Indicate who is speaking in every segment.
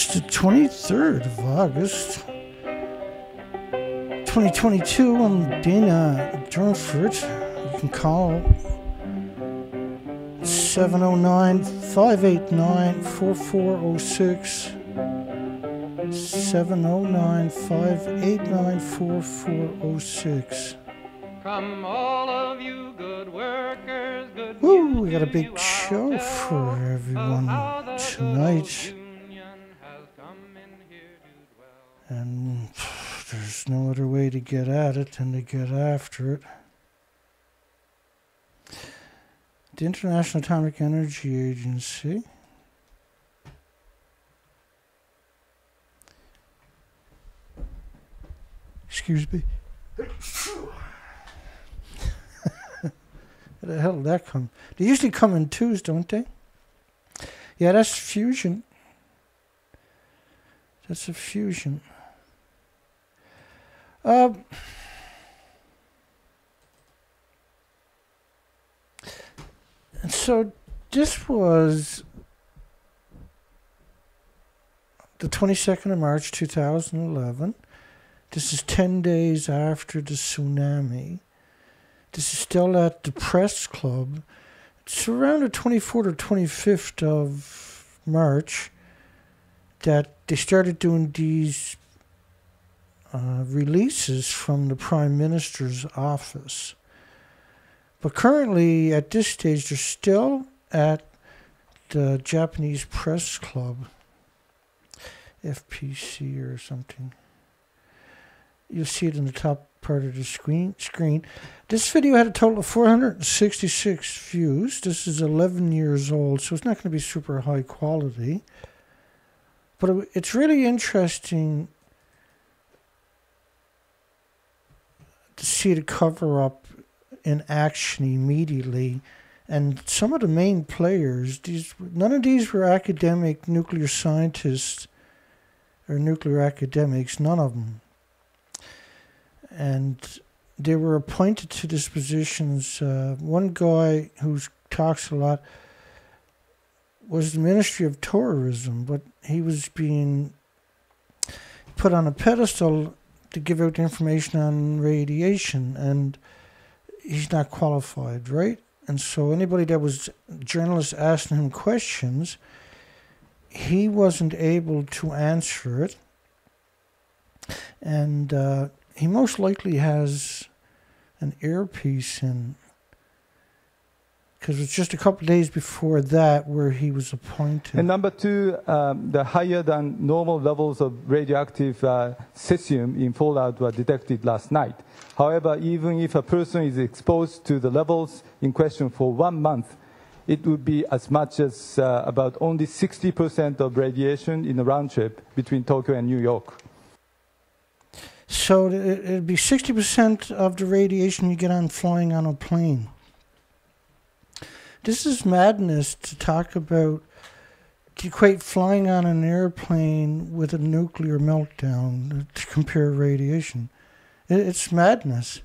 Speaker 1: It's the 23rd of August, 2022. I'm Dana Durnford. You can call 709 589 4406. 709 589 4406.
Speaker 2: Come all of you good workers, good
Speaker 1: Woo, we got a big show for everyone tonight. No other way to get at it than to get after it. The International Atomic Energy Agency. Excuse me. Where the hell did that come? They usually come in twos, don't they? Yeah, that's fusion. That's a fusion. Um, so this was the 22nd of March 2011. This is 10 days after the tsunami. This is still at the press club. It's around the 24th or 25th of March that they started doing these uh, releases from the Prime Minister's office. But currently, at this stage, they're still at the Japanese Press Club, FPC or something. You'll see it in the top part of the screen. Screen. This video had a total of 466 views. This is 11 years old, so it's not going to be super high quality. But it's really interesting see the cover up in action immediately. And some of the main players, these none of these were academic nuclear scientists or nuclear academics, none of them. And they were appointed to these positions. Uh, one guy who talks a lot was the Ministry of Tourism, but he was being put on a pedestal to give out information on radiation, and he's not qualified, right? And so anybody that was journalists asking him questions, he wasn't able to answer it, and uh, he most likely has an earpiece in because it's just a couple of days before that where he was appointed.
Speaker 3: And number two, um, the higher than normal levels of radioactive uh, cesium in fallout were detected last night. However, even if a person is exposed to the levels in question for one month, it would be as much as uh, about only 60% of radiation in a round trip between Tokyo and New York.
Speaker 1: So it- it'd be 60% of the radiation you get on flying on a plane. This is madness to talk about, to equate flying on an airplane with a nuclear meltdown to compare radiation. It, it's madness.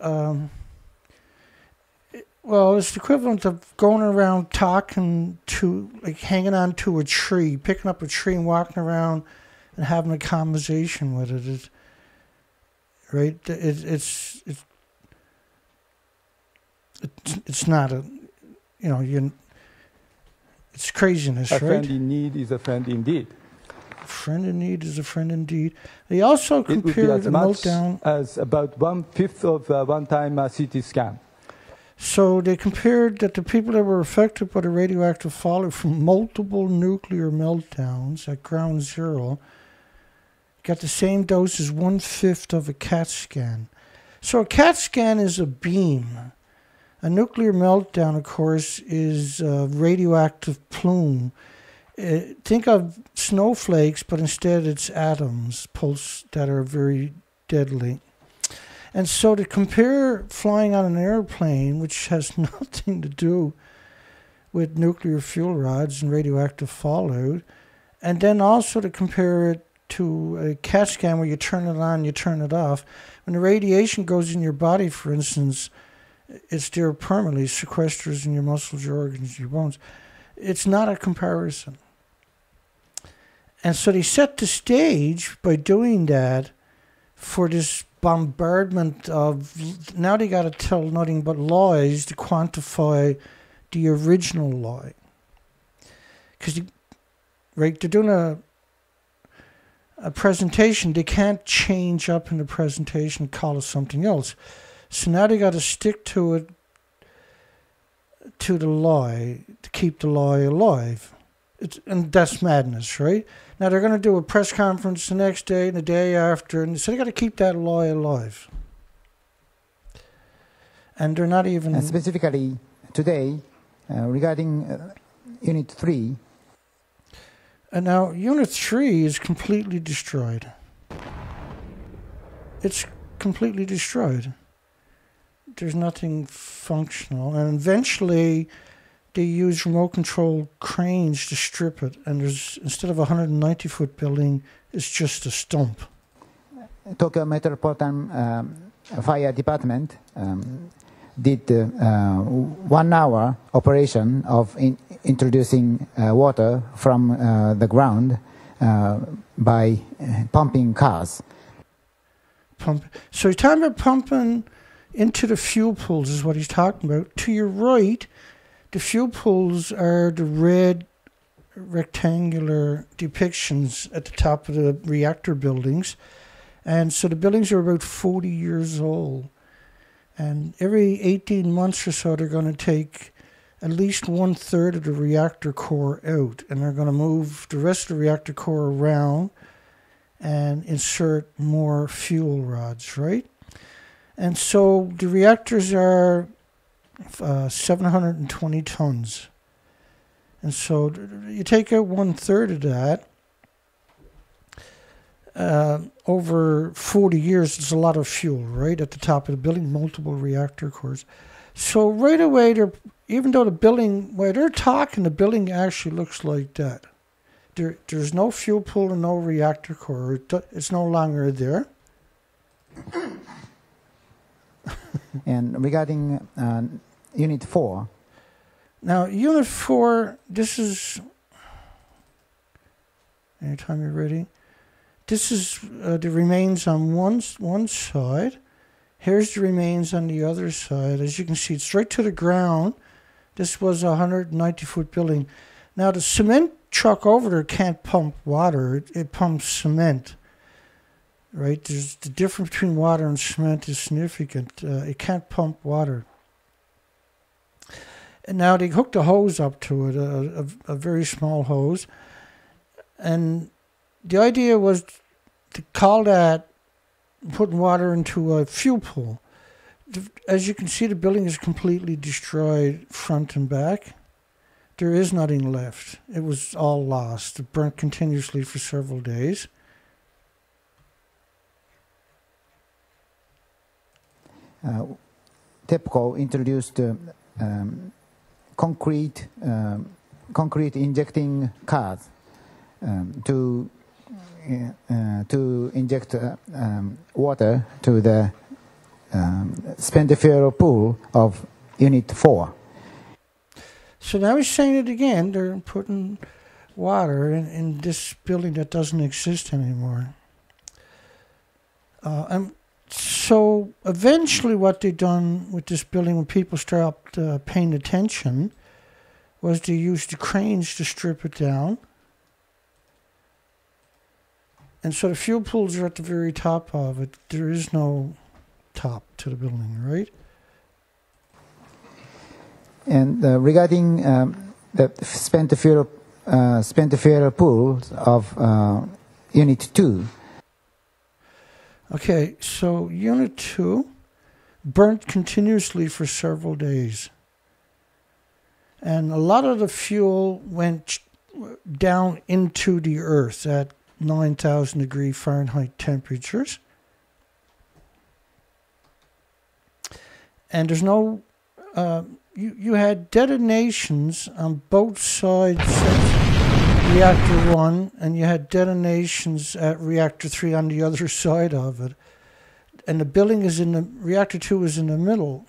Speaker 1: Um, it- well, it's the equivalent of going around talking to, like hanging on to a tree, picking up a tree and walking around and having a conversation with it. It's, right? It, it's it's it's it's not a you know you. It's craziness,
Speaker 3: A
Speaker 1: right?
Speaker 3: friend in need is a friend indeed.
Speaker 1: A friend in need is a friend indeed. They also
Speaker 3: It
Speaker 1: compared the meltdown.
Speaker 3: as about one fifth of uh, one-time uh, CT scan.
Speaker 1: So they compared that the people that were affected by the radioactive fallout from multiple nuclear meltdowns at ground zero got the same dose as one fifth of a CAT scan. So a CAT scan is a beam. A nuclear meltdown, of course, is a radioactive plume. Uh, think of snowflakes, but instead it's atoms pulse that are very deadly. And so to compare flying on an airplane, which has nothing to do with nuclear fuel rods and radioactive fallout, and then also to compare it to a CAT scan where you turn it on, you turn it off. When the radiation goes in your body, for instance, it's there permanently, sequesters in your muscles, your organs, your bones. It's not a comparison. And so they set the stage by doing that for this bombardment of now they got to tell nothing but lies to quantify the original lie. Because right, they're doing a a presentation, they can't change up in the presentation call it something else. So now they got to stick to it, to the lie, to keep the lie alive. It's, and that's madness, right? Now they're going to do a press conference the next day and the day after, and so they got to keep that lie alive. And they're not even.
Speaker 4: And specifically today, uh, regarding uh, Unit 3,
Speaker 1: And now Unit 3 is completely destroyed. It's completely destroyed. There's nothing functional. And eventually they use remote control cranes to strip it. And there's instead of a 190 foot building, it's just a stump.
Speaker 4: Tokyo Metropolitan um, Fire Department um, did uh, uh, one hour operation of in introducing uh, water from uh, the ground uh, by uh, pumping cars.
Speaker 1: Pump. So he's talking about pumping into the fuel pools, is what he's talking about. To your right, the fuel pools are the red rectangular depictions at the top of the reactor buildings. And so the buildings are about 40 years old. And every 18 months or so, they're going to take at least one third of the reactor core out. And they're going to move the rest of the reactor core around and insert more fuel rods, right? And so the reactors are uh, 720 tons. And so you take out one third of that. Uh, over 40 years, it's a lot of fuel, right? At the top of the building, multiple reactor cores. So right away, they're even though the building where they're talking, the building actually looks like that. There, there's no fuel pool and no reactor core. It's no longer there.
Speaker 4: And regarding uh, Unit 4,
Speaker 1: Now, Unit 4, this is. Anytime you're ready. This is uh, the remains on one, one side. Here's the remains on the other side. As you can see, it's to the ground. This was a 190 foot building. Now, the cement truck over there can't pump water, it, it pumps cement. Right? There's the difference between water and cement is significant. Uh, it can't pump water. And now they hooked a hose up to it, a, a, a very small hose. And the idea was to call that putting water into a fuel pool. As you can see, the building is completely destroyed front and back. There is nothing left. It was all lost. It burnt continuously for several days.
Speaker 4: TEPCO introduced uh, um, concrete um, concrete injecting cars um, to uh, uh, to inject uh, um, water to the um, spent fuel pool of Unit 4.
Speaker 1: So now he's saying it again. They're putting water in, in this building that doesn't exist anymore. Uh, and so eventually, what they done with this building when people stopped uh, paying attention was they used the cranes to strip it down. And so the fuel pools are at the very top of it. There is no top to the building, right?
Speaker 4: And uh, regarding um, the spent fuel uh, spent fuel pools of uh, Unit 2,
Speaker 1: Okay, so Unit 2 burnt continuously for several days. And a lot of the fuel went down into the earth at 9,000 degree Fahrenheit temperatures. And there's no, uh, you, you had detonations on both sides reactor 1, and you had detonations at reactor 3 on the other side of it. And the building is in the, reactor 2 is in the middle.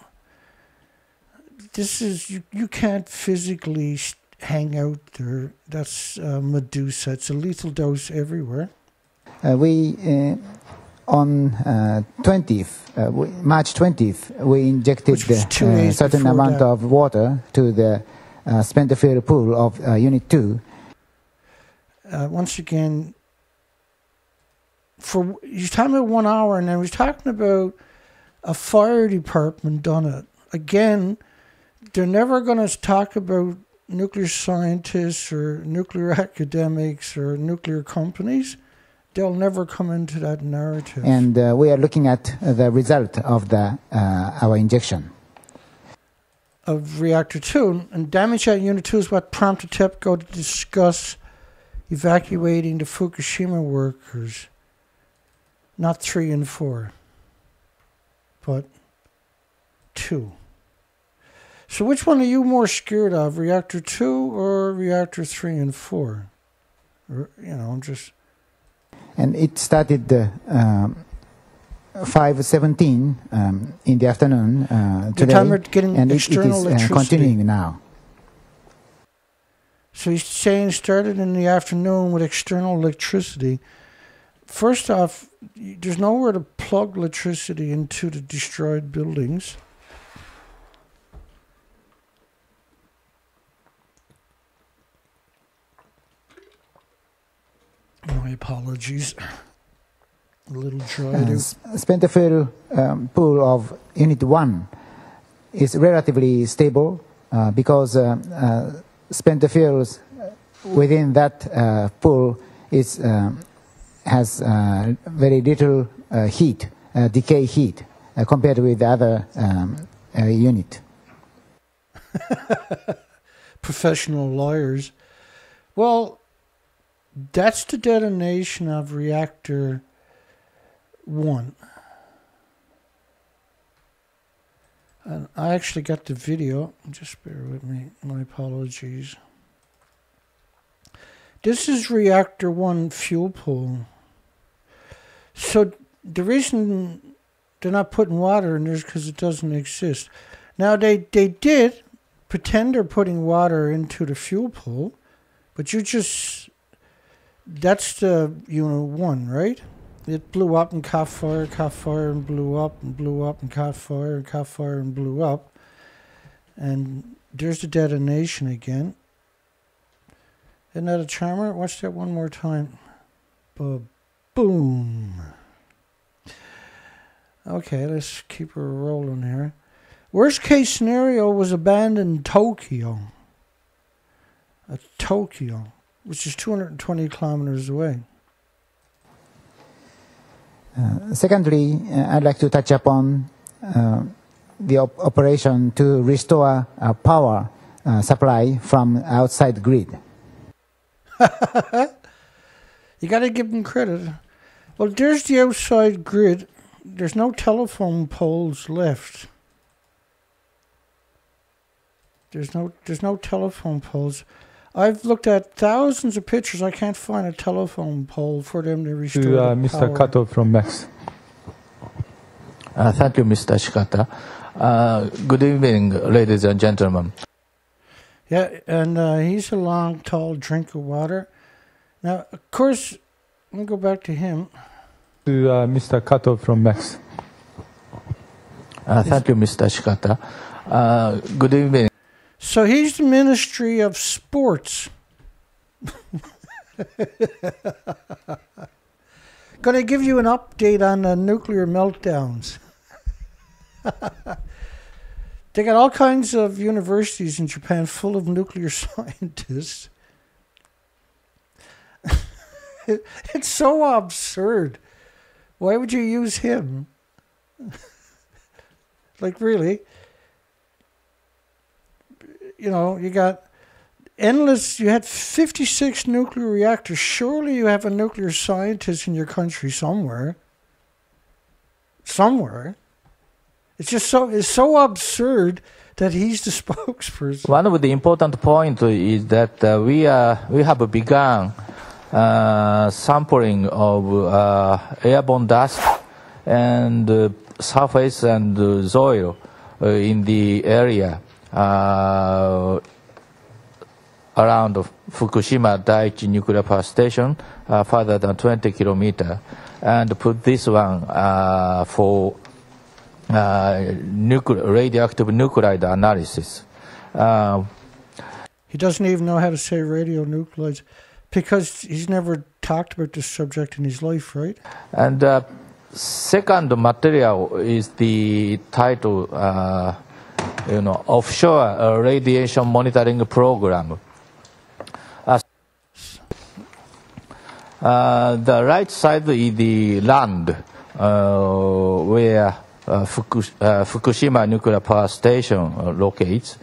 Speaker 1: This is, you, you can't physically, hang out there. That's uh, Medusa. It's a lethal dose everywhere.
Speaker 4: Uh, we uh, on uh, 20th, uh, we- March 20th, we injected a
Speaker 1: two
Speaker 4: certain amount
Speaker 1: that.
Speaker 4: of water to the uh, spent fuel pool of uh, Unit 2.
Speaker 1: Uh, once again, for you're talking about one hour, and then he's talking about a fire department done it. Again, they're never going to talk about nuclear scientists or nuclear academics or nuclear companies. They'll never come into that narrative.
Speaker 4: And uh, we are looking at the result of the, uh, our injection.
Speaker 1: of reactor 2 and damage at unit 2 is what prompted TEPCO to discuss evacuating the Fukushima workers not 3 and 4 but 2 so which one are you more scared of reactor 2 or reactor 3 and 4 or, you know I'm just
Speaker 4: And it started uh, um, 5.17 um, in the afternoon uh, today.
Speaker 1: talking about getting
Speaker 4: and it, it
Speaker 1: external
Speaker 4: uh, continuing now.
Speaker 1: So he's saying started in the afternoon with external electricity. First off, there's nowhere to plug electricity into the destroyed buildings. My apologies. A little dry.
Speaker 4: Uh,
Speaker 1: there.
Speaker 4: s- spent fuel um, pool of Unit 1 is relatively stable uh, because uh, uh, spent fuels within that uh, pool is, um, has uh, very little uh, heat, uh, decay heat, uh, compared with the other um, uh, unit.
Speaker 1: professional lawyers. Well, that's the detonation of reactor one. And I actually got the video. Just bear with me. My apologies. This is reactor one fuel pool. So the reason they're not putting water in there is because it doesn't exist. Now they they did pretend they're putting water into the fuel pool, but you just that's the unit one, right? It blew up and caught fire, caught fire and blew up and blew up and caught fire and caught fire and blew up. And there's the detonation again. Isn't that a charmer? Watch that one more time. Ba boom. Okay, let's keep her rolling here. Worst case scenario was abandoned Tokyo. Uh, Tokyo, which is 220 kilometers away.
Speaker 4: Uh, secondly, uh, I'd like to touch upon uh, the op- operation to restore power supply from outside grid.
Speaker 1: You got to give them credit. Well, there's the outside grid. There's no telephone poles left. There's no there's no telephone poles. I've looked at thousands of pictures. I can't find a telephone pole for them to restore
Speaker 3: To uh,
Speaker 1: the
Speaker 3: Mr. Kato from MEXT.
Speaker 5: Uh, Thank you, Mr. Shikata. Uh, Good evening, ladies and gentlemen.
Speaker 1: Yeah, and uh, he's a long, tall drink of water. Now, of course, let me go back to him.
Speaker 3: To uh, Mr. Kato from MEXT.
Speaker 5: Uh, Thank you, Mr. Shikata. Uh, Good evening,
Speaker 1: So he's the Ministry of Sports. Going to give you an update on the nuclear meltdowns. they got all kinds of universities in Japan full of nuclear scientists. it's so absurd. Why would you use him? like, really? You know, you got endless, you had 56 nuclear reactors. Surely you have a nuclear scientist in your country somewhere. Somewhere. It's just so, it's so absurd that he's the spokesperson.
Speaker 5: one of the important points is that uh, we, are, we have begun uh, sampling of uh, airborne dust and uh, surface and uh, soil uh, in the area. Uh, around Fukushima Daiichi nuclear power station, uh, further than 20 kilometer, and put this one uh, for uh, nuclear, radioactive nuclide analysis. Uh,
Speaker 1: He doesn't even know how to say radionuclides because he's never talked about this subject in his life, right?
Speaker 5: And uh, second material is the title, uh, you know, offshore uh, radiation monitoring program. Uh, the right side is the land uh, where uh, Fukush- uh, Fukushima nuclear power station uh, locates,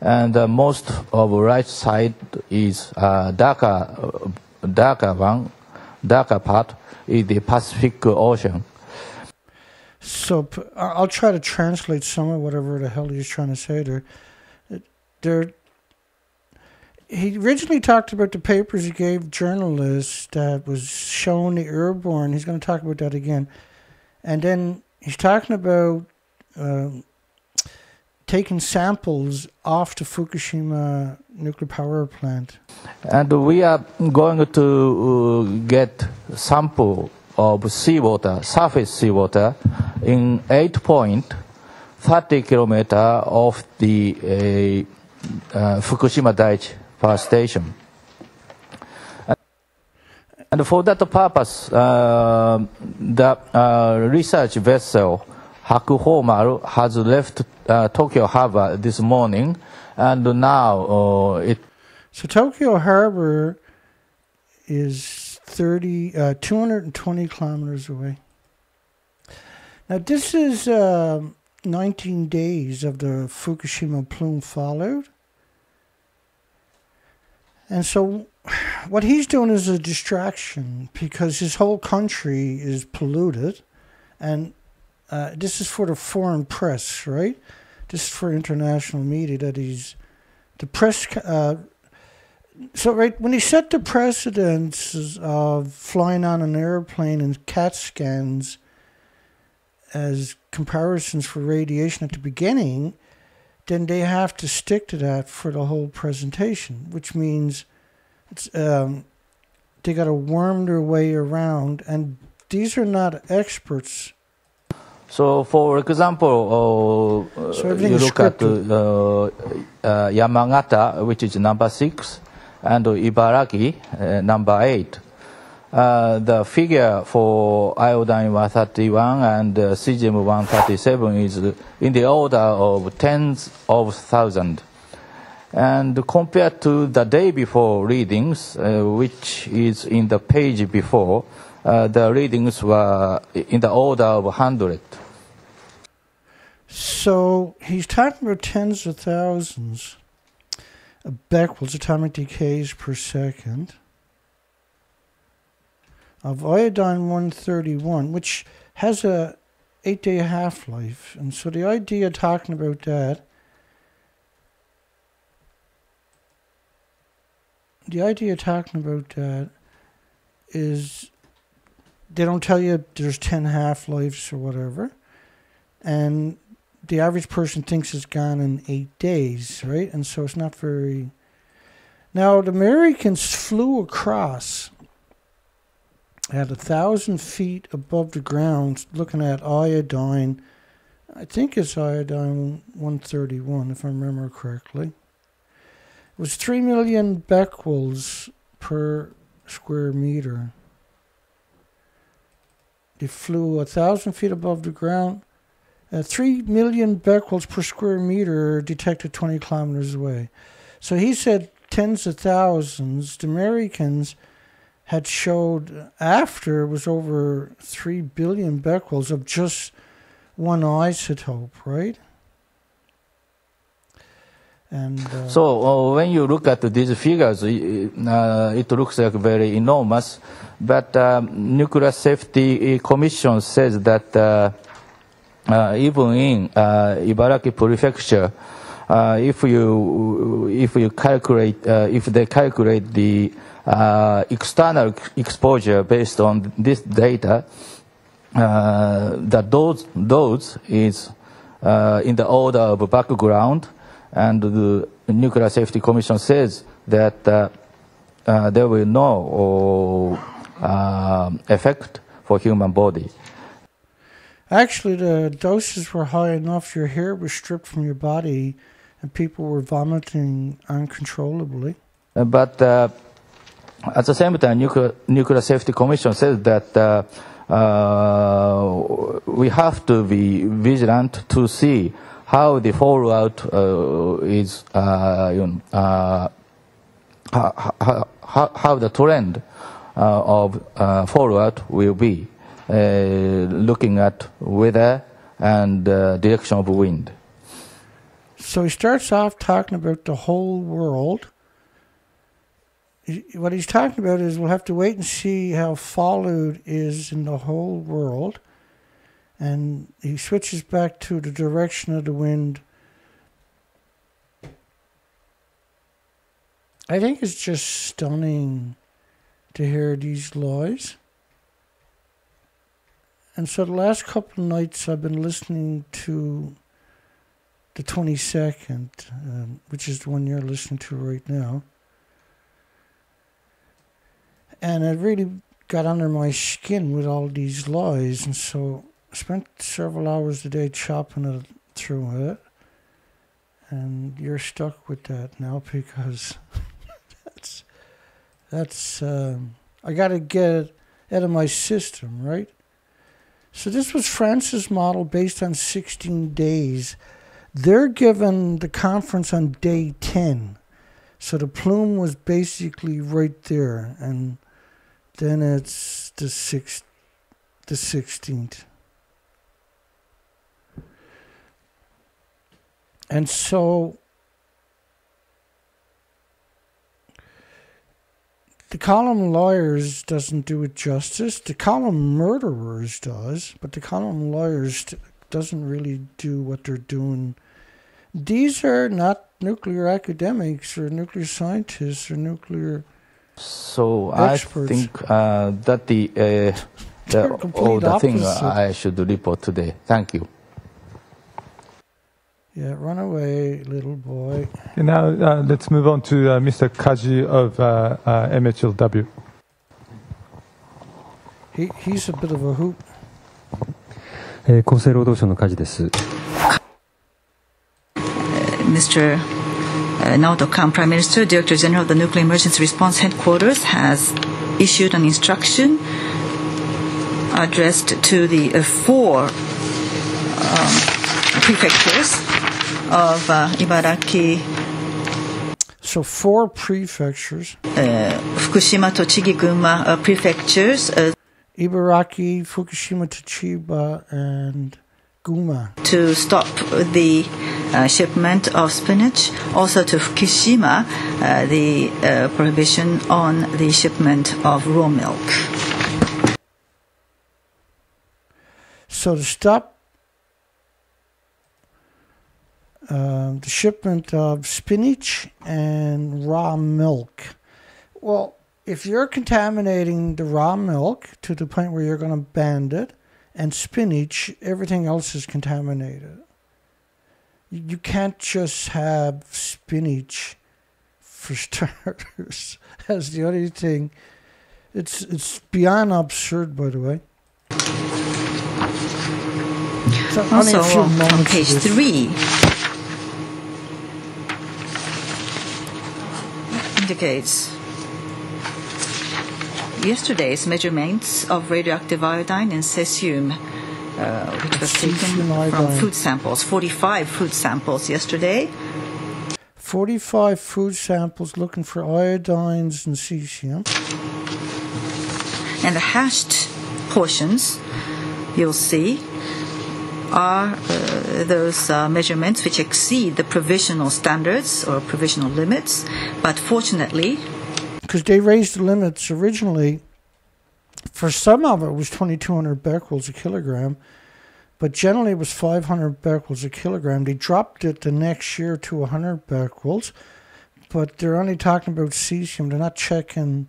Speaker 5: and most of the right side is darker, darker one, darker part is the Pacific Ocean.
Speaker 1: So I'll try to translate some of whatever the hell he's trying to say there. There, he originally talked about the papers he gave journalists that was showing the airborne. He's going to talk about that again, and then he's talking about um, taking samples off the Fukushima nuclear power plant.
Speaker 5: And we are going to uh, get sample of seawater, surface seawater, in 8 point, 30 kilometer of the uh, uh, Fukushima Daiichi power station. And for that purpose, uh, the uh, research vessel Hakuhomaru has left uh, Tokyo Harbor this morning, and now uh, it
Speaker 1: So Tokyo Harbor is 30, uh, 220 kilometers away. Now this is um 19 days of the Fukushima plume fallout. And so what he's doing is a distraction because his whole country is polluted and uh, this is for the foreign press, right? This is for international media that he's the press uh, so right when he set the precedence of flying on an airplane and CAT scans as comparisons for radiation at the beginning, then they have to stick to that for the whole presentation, which means it's um, they got to worm their way around, and these are not experts.
Speaker 5: So, for example, uh,
Speaker 1: So
Speaker 5: you look at uh, uh, Yamagata, which is number six, and Ibaraki, uh, number eight. Uh, the figure for iodine 131 and uh, cesium 137 is in the order of tens of thousands. And compared to the day before readings, uh, which is in the page before, uh, the readings were in the order of 100.
Speaker 1: So he's talking about tens of thousands Becquerel's atomic decays per second of iodine 131, which has a eight day half life. And so the idea talking about that, the idea talking about that is they don't tell you there's 10 half lives or whatever. And the average person thinks it's gone in eight days, right? And so it's not very. Now, the Americans flew across at a thousand feet above the ground looking at iodine. I think it's iodine 131, if I remember correctly. It was 3 million becquerels per square meter. They flew a thousand feet above the ground. Uh, 3 million becquerels per square meter detected 20 kilometers away. So he said tens of thousands. The Americans had showed after it was over 3 billion becquerels of just one isotope, right? And uh,
Speaker 5: So uh, when you look at these figures, uh, it looks like very enormous. But um, Nuclear Safety Commission says that uh, even in uh, Ibaraki Prefecture, uh, if you if you calculate uh, if they calculate the uh, external exposure based on this data, uh, the dose dose is uh, in the order of background, and the Nuclear Safety Commission says that uh, uh, there will no uh, effect for human body.
Speaker 1: Actually, the doses were high enough. Your hair was stripped from your body, and people were vomiting uncontrollably.
Speaker 5: Uh, But uh, at the same time, Nuclear, Nuclear Safety Commission says that uh, uh, we have to be vigilant to see how the fallout uh, is, you know, how, how, how, the trend of fallout will be, looking at weather and uh, direction of wind.
Speaker 1: So he starts off talking about the whole world. What he's talking about is we'll have to wait and see how followed is in the whole world. And he switches back to the direction of the wind. I think it's just stunning to hear these lies. And so the last couple of nights I've been listening to the 22nd, um, which is the one you're listening to right now. And it really got under my skin with all these lies. And so I spent several hours a day chopping it through it. And you're stuck with that now because that's, that's, um, I got to get it out of my system, right? So this was France's model based on 16 days. They're given the conference on day 10. So the plume was basically right there. And then it's the sixth, the 16th. And so the column lawyers doesn't do it justice. The column murderers does, but the column lawyers doesn't really do what they're doing. These are not nuclear academics or nuclear scientists or nuclear.
Speaker 5: So
Speaker 1: Experts.
Speaker 5: I think uh, that the, uh, the all the thing. I should report today. Thank you.
Speaker 1: Yeah, run away, little boy.
Speaker 3: Okay, now uh, let's move on to uh, Mr. Kaji of uh, uh, MHLW.
Speaker 1: He he's a bit of a hoot.
Speaker 6: えー厚生労働省の梶です。
Speaker 7: Mr. uh, Naoto Kan, Prime Minister, Director General of the Nuclear Emergency Response Headquarters, has issued an instruction addressed to the uh, four um, prefectures of uh, Ibaraki,
Speaker 1: So four prefectures:
Speaker 7: Fukushima, Tochigi, Gunma uh, prefectures uh,
Speaker 1: Ibaraki, Fukushima, Tochiba, and Guma.
Speaker 7: to stop the uh, shipment of spinach. Also to Fukushima, uh, the uh, prohibition on the shipment of raw milk.
Speaker 1: So to stop uh, the shipment of spinach and raw milk. Well, if you're contaminating the raw milk to the point where you're going to ban it, and spinach, everything else is contaminated. You, can't just have spinach for starters. That's the only thing. It's it's beyond absurd, by the way. So
Speaker 7: Also, on page three, indicates yesterday's measurements of radioactive iodine and cesium, uh, which was taken from food samples, 45 food samples yesterday.
Speaker 1: 45 food samples looking for iodines and cesium.
Speaker 7: And the hashed portions you'll see are uh, those uh, measurements which exceed the provisional standards or provisional limits. But fortunately,
Speaker 1: Because they raised the limits originally. For some of it was 2,200 becquerels a kilogram, but generally it was 500 becquerels a kilogram. They dropped it the next year to 100 becquerels, but they're only talking about cesium. They're not checking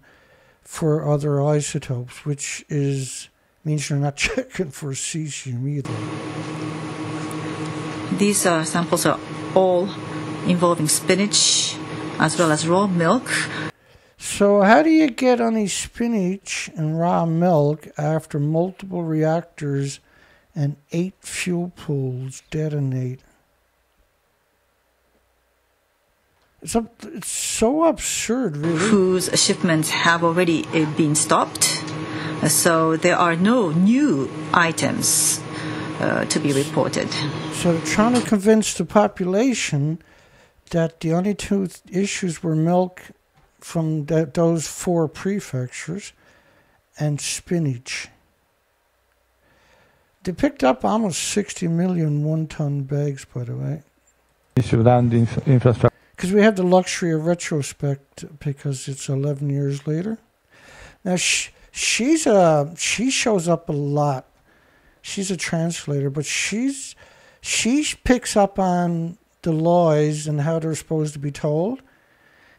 Speaker 1: for other isotopes, which is means they're not checking for cesium either.
Speaker 7: these uh, samples are all involving spinach as well as raw milk.
Speaker 1: So, how do you get any spinach and raw milk after multiple reactors and eight fuel pools detonate? It's, up, it's so absurd, really.
Speaker 7: whose shipments have already uh, been stopped. Uh, So there are no new items uh, to be reported.
Speaker 1: So, they're trying to convince the population that the only two th- issues were milk from that, those four prefectures and spinach. They picked up almost 60 million one ton bags, by the way.
Speaker 3: issue land inf- infrastructure
Speaker 1: Because we have the luxury of retrospect because it's 11 years later. Now, sh- she's a, she shows up a lot. She's a translator, but she's she picks up on the laws and how they're supposed to be told.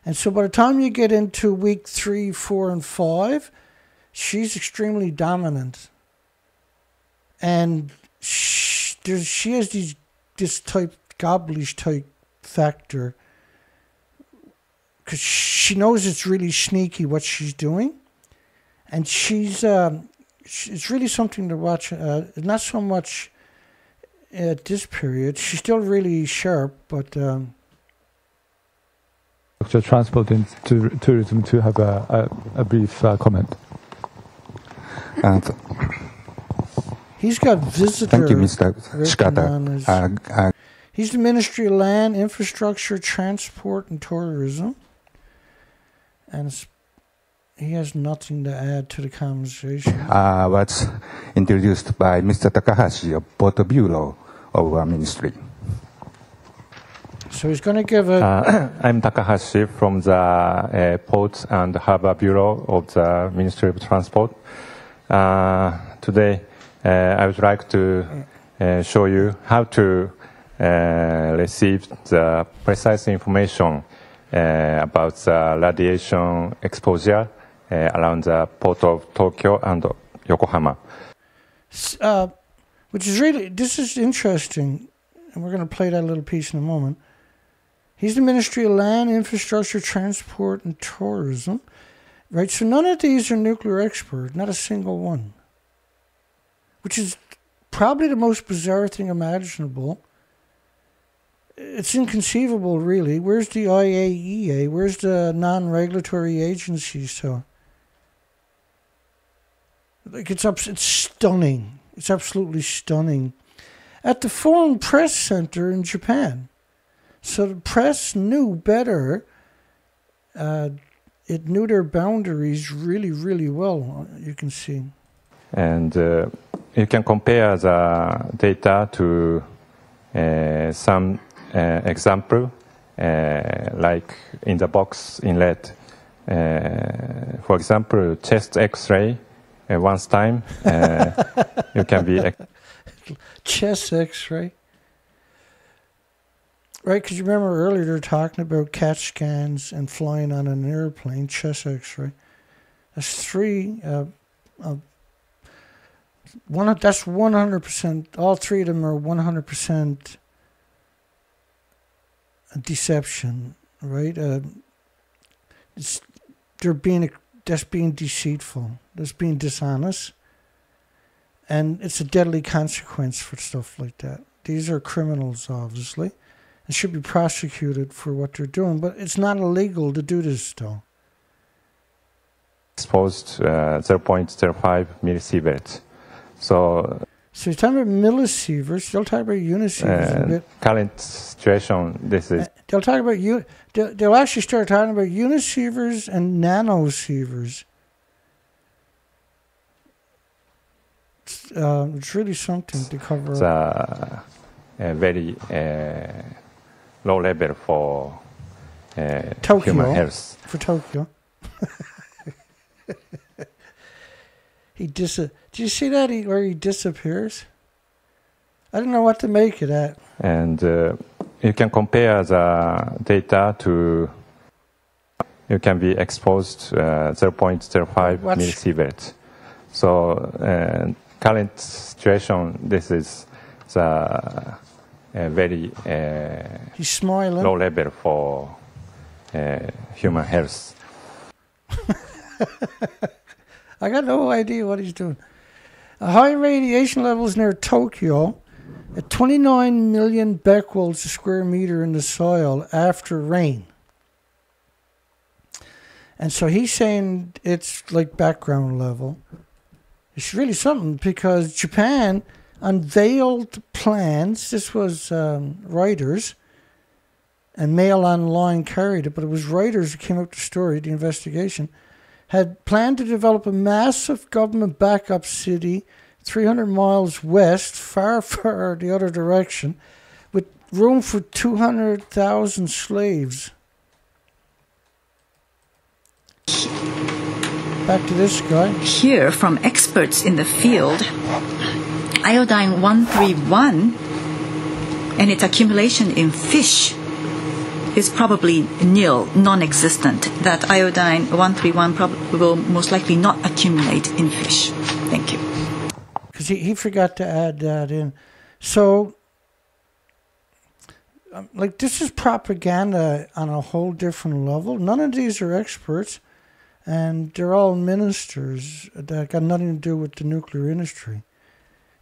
Speaker 1: And so by the time you get into week three, four, and five, she's extremely dominant. And she, she has these this type gobblish type factor because she knows it's really sneaky what she's doing, and she's um, sh- it's really something to watch. Uh, not so much at this period. She's still really sharp, but um,
Speaker 3: Dr. Transport and Tour- Tourism to have a, a, a brief uh, comment.
Speaker 8: Th-
Speaker 1: he's got visitor.
Speaker 8: Thank you, Mr.
Speaker 1: written his-
Speaker 8: Uh, uh,
Speaker 1: He's the Ministry of Land, Infrastructure, Transport, and Tourism, and it's, he has nothing to add to the conversation.
Speaker 8: uh, was introduced by Mr. Takahashi of Port Bureau of our ministry.
Speaker 1: So he's going to give a
Speaker 9: Uh, I'm Takahashi from the uh, Port and Harbor Bureau of the Ministry of Transport. Uh, today, uh, I would like to uh, show you how to uh, receive the precise information uh, about the radiation exposure around the port of Tokyo and Yokohama.
Speaker 1: Uh, which is really this is interesting, and we're going to play that little piece in a moment. He's the Ministry of Land, Infrastructure, Transport, and Tourism, right? So none of these are nuclear experts, not a single one. Which is probably the most bizarre thing imaginable. It's inconceivable, really. Where's the IAEA? Where's the non-regulatory agencies? So, like, it's it's stunning. It's absolutely stunning. At the Foreign Press Center in Japan. So the press knew better. Uh, it knew their boundaries really, really well, you can see.
Speaker 9: and uh, you can compare the data to uh, some uh, example, uh, like in the box in. Uh, for example, chest X-ray. Uh, once time, uh, you can be ex-
Speaker 1: Chest x ray. Right, because you remember earlier talking about CAT scans and flying on an airplane, chest x ray. That's three. Uh, uh, one, that's 100%. All three of them are 100% deception, right? Uh, it's, they're being, that's being deceitful, that's being dishonest. And it's a deadly consequence for stuff like that. These are criminals, obviously, and should be prosecuted for what they're doing. But it's not illegal to do this, though.
Speaker 9: exposed uh, 0.05 millisieverts. So
Speaker 1: So you're talking about millisieverts. They'll talk about unisieverts
Speaker 9: uh, current situation, this is
Speaker 1: They'll talk about you. They'll, they'll actually start talking about unisievers and nanosievers. It's, uh, it's really something to cover.
Speaker 9: It's
Speaker 1: a,
Speaker 9: uh, very uh, low level for uh,
Speaker 1: Tokyo.
Speaker 9: human health.
Speaker 1: for Tokyo. he dis. Do you see that he, where he disappears? I don't know what to make of that.
Speaker 9: And uh, you can compare the data to, you can be exposed uh, 0.05
Speaker 1: What's-
Speaker 9: millisieverts. So uh, current situation, this is the uh, very uh,
Speaker 1: He's smiling.
Speaker 9: low level for uh, human health.
Speaker 1: I got no idea what he's doing. A high radiation levels near Tokyo at 29 million becquerels a square meter in the soil after rain. And so he's saying it's like background level. It's really something because Japan unveiled plans. This was um, Reuters, and Mail Online carried it, but it was Reuters who came up with the story, the investigation had planned to develop a massive government backup city 300 miles west, far, far the other direction, with room for 200,000 slaves. Back to this guy.
Speaker 7: Here, from experts in the field, iodine 131 and its accumulation in fish is probably nil, non-existent. That iodine 131 prob- will most likely not accumulate in fish. Thank you.
Speaker 1: because he, he forgot to add that in. So, um, like, this is propaganda on a whole different level. None of these are experts, and they're all ministers that got nothing to do with the nuclear industry.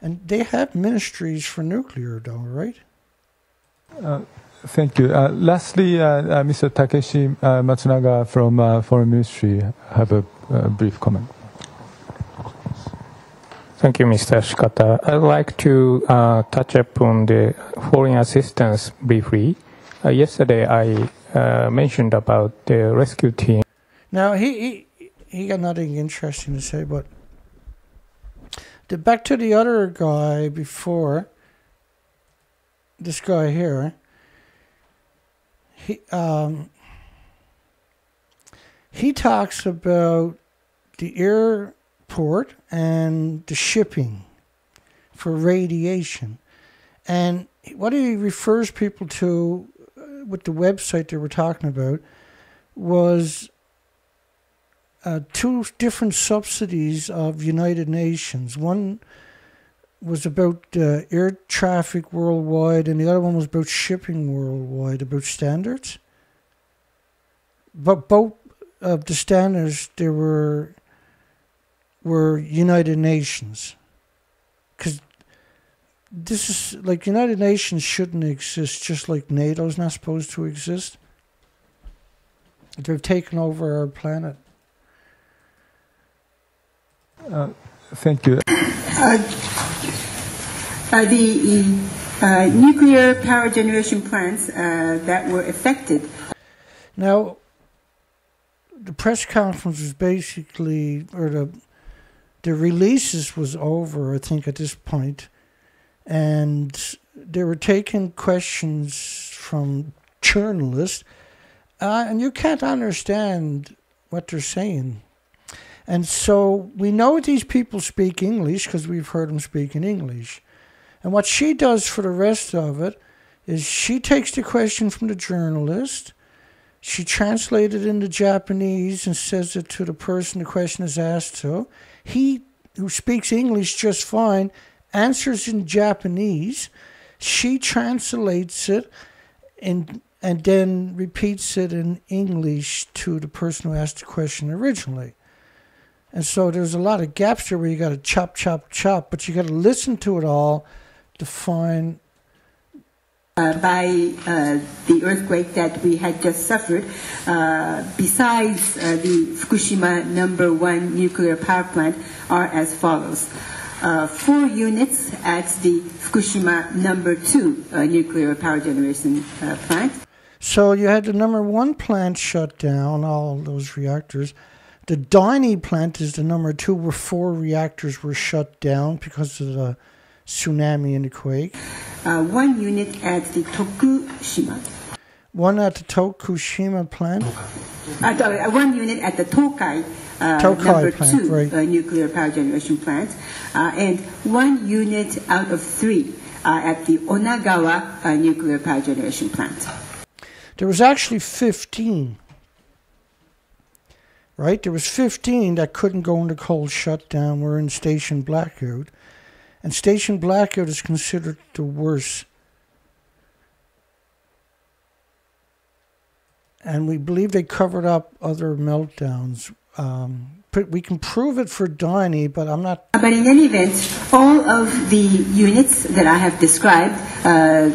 Speaker 1: And they have ministries for nuclear, though, right?
Speaker 3: Thank you. Uh, lastly, uh, uh, Mr. Takeshi uh, Matsunaga from uh, Foreign Ministry have a, uh brief comment.
Speaker 10: Thank you, Mr. Shikata. I'd like to uh, touch upon the foreign assistance briefly. Uh, yesterday, I uh, mentioned about the rescue team.
Speaker 1: Now he he, he got nothing interesting to say, but the, back to the other guy before this guy here. He um he talks about the airport and the shipping for radiation, and what he refers people to uh, with the website they were talking about was uh, two different subsidies of United Nations. One was about uh, air traffic worldwide, and the other one was about shipping worldwide, about standards. But both of the standards there were were United Nations, because this is like United Nations shouldn't exist, just like NATO's not supposed to exist. They've taken over our planet.
Speaker 3: Thank you.
Speaker 11: Uh, the uh, nuclear power generation plants uh, that were affected
Speaker 1: Now, the press conference was basically, or the the releases was over, I think, at this point, and they were taking questions from journalists, uh, and you can't understand what they're saying. And so we know these people speak English because we've heard them speak in English. And what she does for the rest of it is she takes the question from the journalist, she translates it into Japanese and says it to the person the question is asked to. He, who speaks English just fine, answers in Japanese. She translates it in, and then repeats it in English to the person who asked the question originally. And so there's a lot of gaps here where you got to chop, chop, chop, but you got to listen to it all to find
Speaker 11: uh, by uh, the earthquake that we had just suffered, uh, besides uh, the Fukushima number one nuclear power plant, are as follows. Uh, four units at the Fukushima number two uh, nuclear power generation uh, plant.
Speaker 1: So you had the number one plant shut down, all those reactors. The Daini plant is the number two, where four reactors were shut down because of the tsunami and the quake.
Speaker 11: Uh, one unit at the Tokushima.
Speaker 1: One at the Tokushima plant.
Speaker 11: Uh, sorry, uh, one unit at the Tokai, uh,
Speaker 1: Tokai
Speaker 11: number
Speaker 1: plant,
Speaker 11: two
Speaker 1: right.
Speaker 11: uh, nuclear power generation plant, uh, and one unit out of three uh, at the Onagawa uh, nuclear power generation plant.
Speaker 1: There was actually 15 right? There was 15 that couldn't go into cold shutdown. We're in station blackout. And station blackout is considered the worst. And we believe they covered up other meltdowns. Um, we can prove it for Daini, but I'm not.
Speaker 11: But in any event, all of the units that I have described, uh,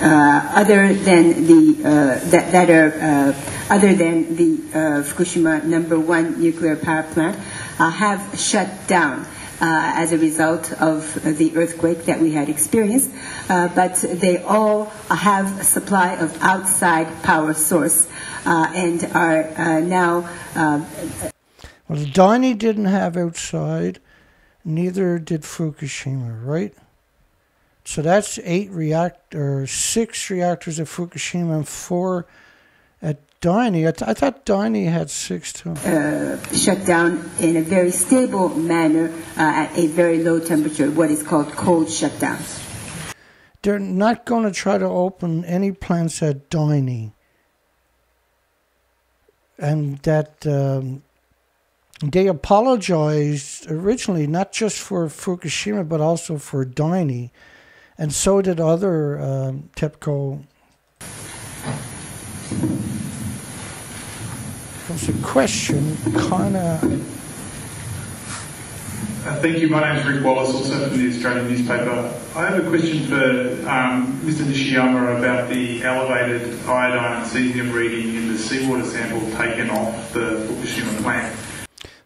Speaker 11: other than the uh, that, that are uh, other than the uh, Fukushima number one nuclear power plant, uh, have shut down. Uh, as a result of the earthquake that we had experienced, uh, but they all have a supply of outside power source uh, and are uh, now. Uh,
Speaker 1: well, Daini didn't have outside, neither did Fukushima, right? So that's eight reactor, six reactors at Fukushima and four at Daini. I, th- I thought Daini had six too.
Speaker 11: Uh, shut down in a very stable manner uh, at a very low temperature, what is called cold shutdowns.
Speaker 1: They're not going to try to open any plants at Daini. And that um, they apologized originally not just for Fukushima but also for Daini, and so did other um, TEPCO There's a question, kind of.
Speaker 12: Uh, thank you. My name is Rick Wallace, also from the Australian newspaper. I have a question for um, Mr. Nishiyama about the elevated iodine and cesium reading in the seawater sample taken off the Fukushima plant.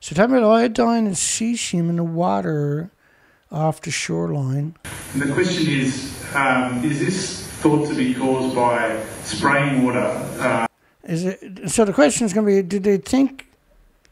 Speaker 1: So, talking about iodine and cesium in the water off the shoreline.
Speaker 12: And the question is um, is this thought to be caused by spraying water? Uh,
Speaker 1: is it so? The question is going to be: Do they think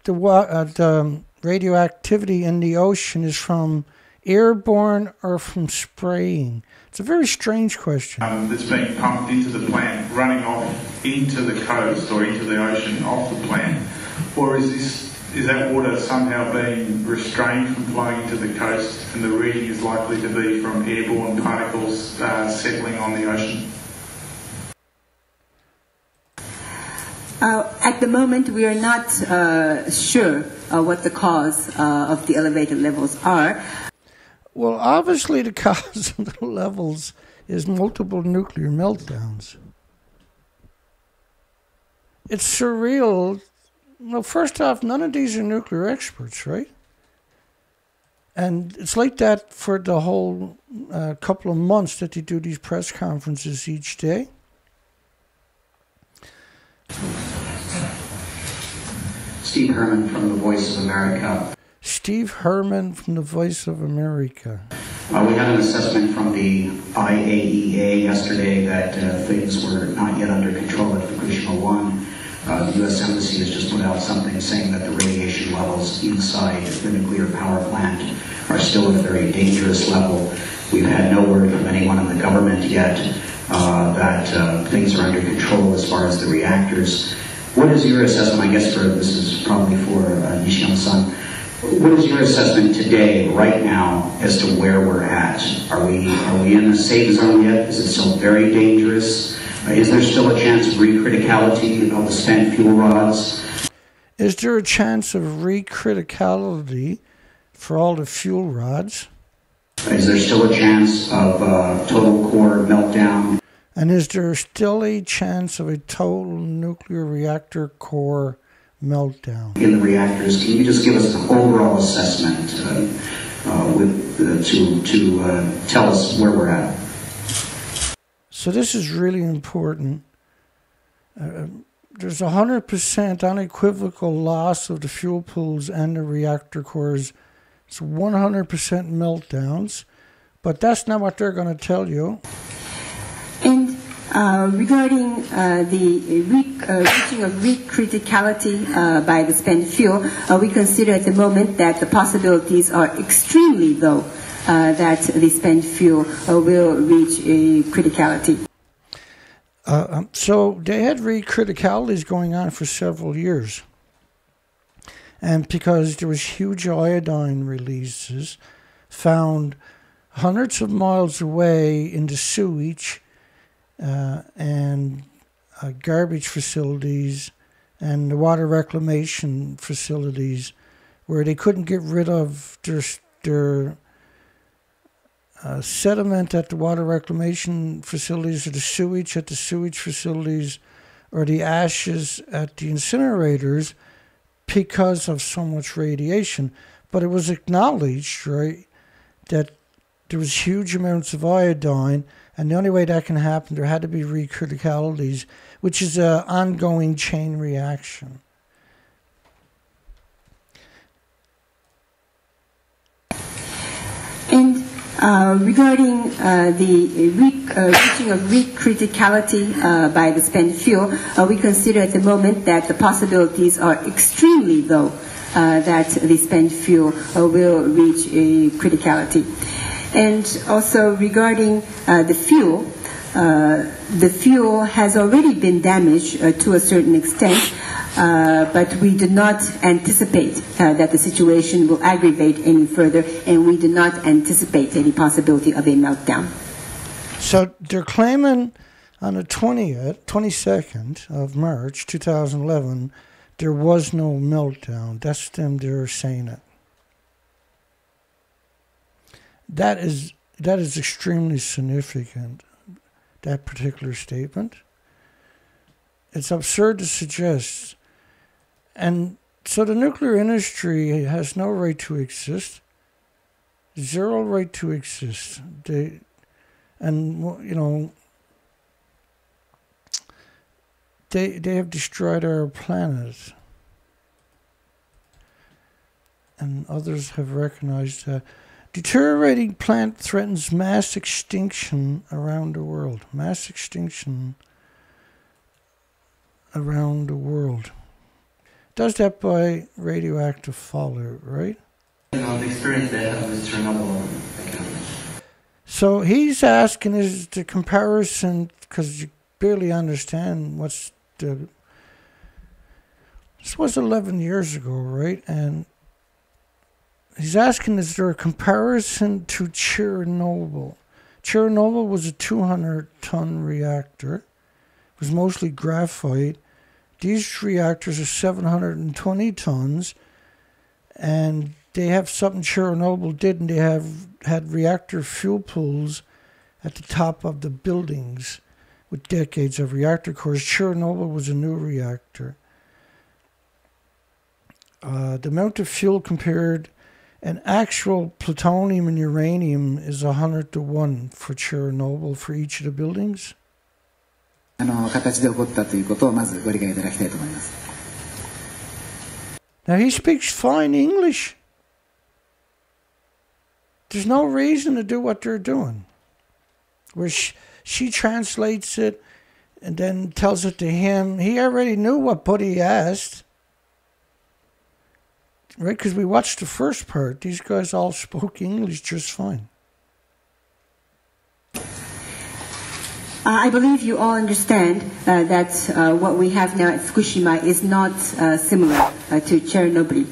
Speaker 1: the uh, the radioactivity in the ocean is from airborne or from spraying? It's a very strange question.
Speaker 12: Um, that's being pumped into the plant, running off into the coast or into the ocean off the plant, or is this is that water somehow being restrained from flowing into the coast, and the reading is likely to be from airborne particles uh, settling on the ocean?
Speaker 11: Uh, at the moment, we are not uh, sure uh, what the cause uh, of the elevated levels are.
Speaker 1: Well, obviously, the cause of the levels is multiple nuclear meltdowns. It's surreal. Well, first off, none of these are nuclear experts, right? And it's like that for the whole uh, couple of months that they do these press conferences each day.
Speaker 13: Steve Herman from the Voice of America.
Speaker 1: Steve Herman from the Voice of America.
Speaker 13: Uh, we had an assessment from the IAEA yesterday that uh, things were not yet under control at Fukushima 1. Uh, the U.S. Embassy has just put out something saying that the radiation levels inside the nuclear power plant are still at a very dangerous level. We've had no word from anyone in the government yet uh, that uh, things are under control as far as the reactors. What is your assessment? I guess for this is probably for uh, Nishiyama-san. What is your assessment today, right now, as to where we're at? Are we are we in the safe zone yet? Is it still very dangerous? Uh, is there still a chance of recriticality of the spent fuel rods?
Speaker 1: Is there a chance of recriticality for all the fuel rods?
Speaker 13: Is there still a chance of uh, total core meltdown?
Speaker 1: And is there still a chance of a total nuclear reactor core meltdown?
Speaker 13: In the reactors, can you just give us an overall assessment uh, uh, with, uh, to, to uh, tell us where we're at?
Speaker 1: So this is really important. Uh, there's a 100% unequivocal loss of the fuel pools and the reactor cores. It's 100% meltdowns. But that's not what they're going to tell you.
Speaker 11: And uh, regarding uh, the uh, reaching of recriticality uh, by the spent fuel, uh, we consider at the moment that the possibilities are extremely low uh, that the spent fuel will reach a criticality.
Speaker 1: Um, so they had recriticalities going on for several years. And because there was huge iodine releases found hundreds of miles away in the sewage uh, and uh, garbage facilities and the water reclamation facilities where they couldn't get rid of their, their uh, sediment at the water reclamation facilities or the sewage at the sewage facilities or the ashes at the incinerators because of so much radiation. But it was acknowledged, right, that there was huge amounts of iodine, and the only way that can happen, there had to be recriticalities, which is an ongoing chain reaction.
Speaker 11: And uh, regarding uh, the re- uh, reaching of recriticality uh, by the spent fuel, uh, we consider at the moment that the possibilities are extremely low uh, that the spent fuel will reach a criticality. And also regarding the fuel, the fuel has already been damaged to a certain extent. Uh, but we do not anticipate uh, that the situation will aggravate any further, and we do not anticipate any possibility of a meltdown.
Speaker 1: So they're claiming on the 20th, 22nd of March 2011, there was no meltdown. That's them, they're saying it. That is, that is extremely significant, that particular statement. It's absurd to suggest and so the nuclear industry has no right to exist, zero right to exist. They, and you know, they they have destroyed our planet, and others have recognized that. Deteriorating plant threatens mass extinction around the world. Mass extinction around the world does that by radioactive fallout, right?
Speaker 14: You know, the experience they had with Chernobyl.
Speaker 1: So he's asking is the comparison because you barely understand what's the. This was 11 years ago, right? And he's asking is there a comparison to Chernobyl? Chernobyl was a 200 ton reactor, it was mostly graphite these reactors are 720 tons, and they have something Chernobyl did, and they have had reactor fuel pools at the top of the buildings with decades of reactor cores. Chernobyl was a new reactor. Uh, the amount of fuel compared and actual plutonium and uranium is 100 to 1 for Chernobyl for each of the buildings.
Speaker 15: あの形で起こったということをまずご理解いただきたいと思います。
Speaker 1: Now he speaks fine English. There's no reason to do what they're doing. Where she, she translates it and then tells it to him. He already knew what Buddy asked. Right? Because we watched the first part. These guys all spoke English just fine.
Speaker 11: Uh, I believe you all understand uh, that uh, what we have now at Fukushima is not uh, similar uh, to Chernobyl.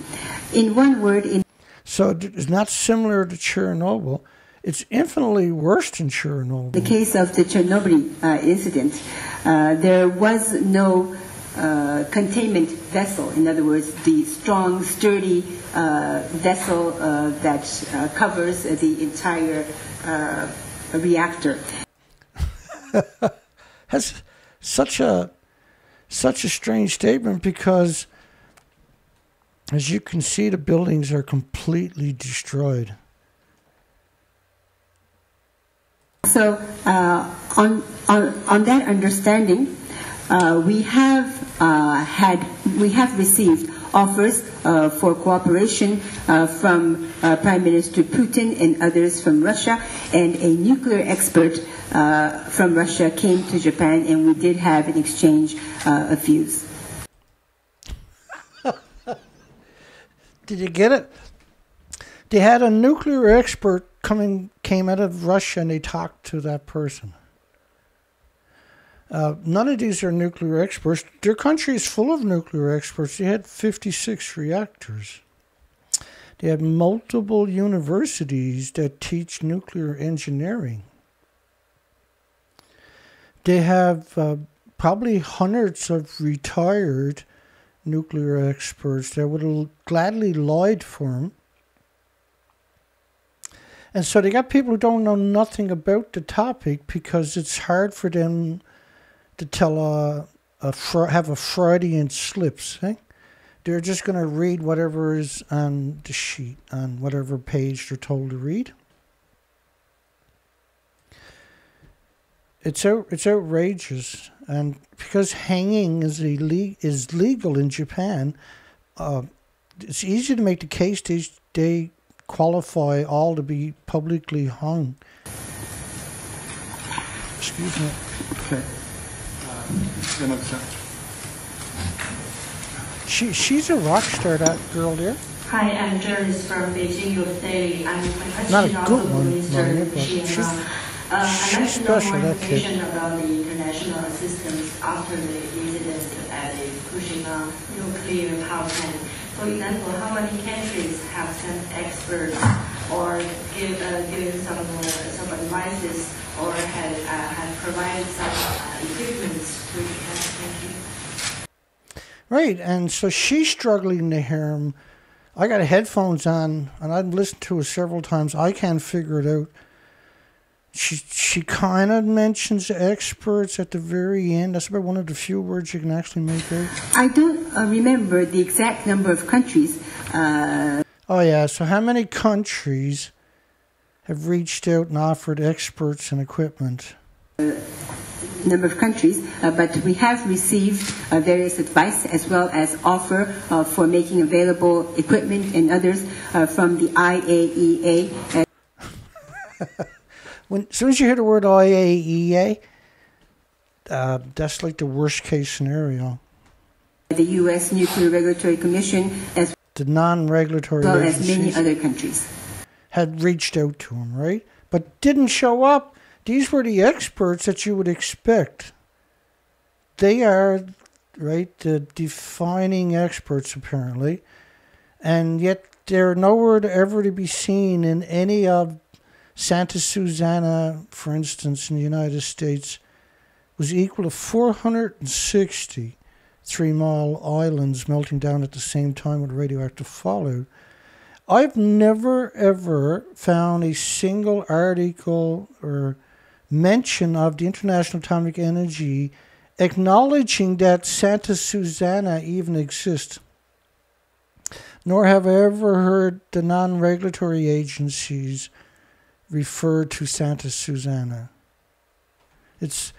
Speaker 11: In one word, in
Speaker 1: so it's not similar to Chernobyl. It's infinitely worse than Chernobyl.
Speaker 11: The case of the Chernobyl uh, incident, there was no Uh, containment vessel. In other words, the strong, sturdy uh, vessel uh, that covers the entire reactor.
Speaker 1: That's such a such a strange statement because as you can see the buildings are completely destroyed.
Speaker 11: So uh, on, on on that understanding, uh, we have uh, had we have received offers uh, for cooperation uh, from uh, Prime Minister Putin and others from Russia, and a nuclear expert from Russia came to Japan, and we did have an exchange of views.
Speaker 1: did you get it? They had a nuclear expert coming came out of Russia, and they talked to that person. Uh, none of these are nuclear experts. Their country is full of nuclear experts. They had 56 reactors. They have multiple universities that teach nuclear engineering. They have uh, probably hundreds of retired nuclear experts that would gladly lied for them. And so they got people who don't know nothing about the topic because it's hard for them to tell a, a have a Freudian slips. Eh? They're just going to read whatever is on the sheet, on whatever page they're told to read. It's out, it's outrageous, and because hanging is ille- is legal in Japan, uh, it's easy to make the case they they qualify all to be publicly hung. Excuse me.
Speaker 16: Okay.
Speaker 1: She she's a rock star, that girl there.
Speaker 17: Hi, I'm journalist from Beijing Youth Daily. I'm my
Speaker 1: Not a good one, Maria, but she's-
Speaker 17: Jinping. Uh, I'd
Speaker 1: she's
Speaker 17: like
Speaker 1: special, that kid.
Speaker 17: about the international assistance after the incident at the Fukushima nuclear power plant. For example, how many countries have sent experts or give, uh, given some uh, some advices or had uh, have provided some uh, equipment to Japan? Thank you.
Speaker 1: Right, and so she's struggling to hear him. I got headphones on, and I've listened to it several times. I can't figure it out. She she kind of mentions experts at the very end. That's about one of the few words you can actually make out.
Speaker 11: I don't uh, remember the exact number of countries. Uh,
Speaker 1: Oh yeah, so how many countries have reached out and offered experts and equipment?
Speaker 11: number of countries, uh, but we have received uh, various advice as well as offer uh, for making available equipment and others uh, from the IAEA.
Speaker 1: When as soon as you hear the word IAEA, uh, that's like the worst case scenario.
Speaker 11: the U.S. Nuclear Regulatory Commission, as
Speaker 1: The non-regulatory
Speaker 11: well as many other countries.
Speaker 1: had reached out to him, right? But didn't show up. These were the experts that you would expect. They are, right, the defining experts apparently, and yet they're nowhere to ever to be seen in any of Santa Susana, for instance, in the United States, was equal to 460 Three Mile Islands melting down at the same time with radioactive fallout. I've never ever found a single article or mention of the International Atomic Energy acknowledging that Santa Susana even exists. Nor have I ever heard the non regulatory agencies refer to Santa Susana. It's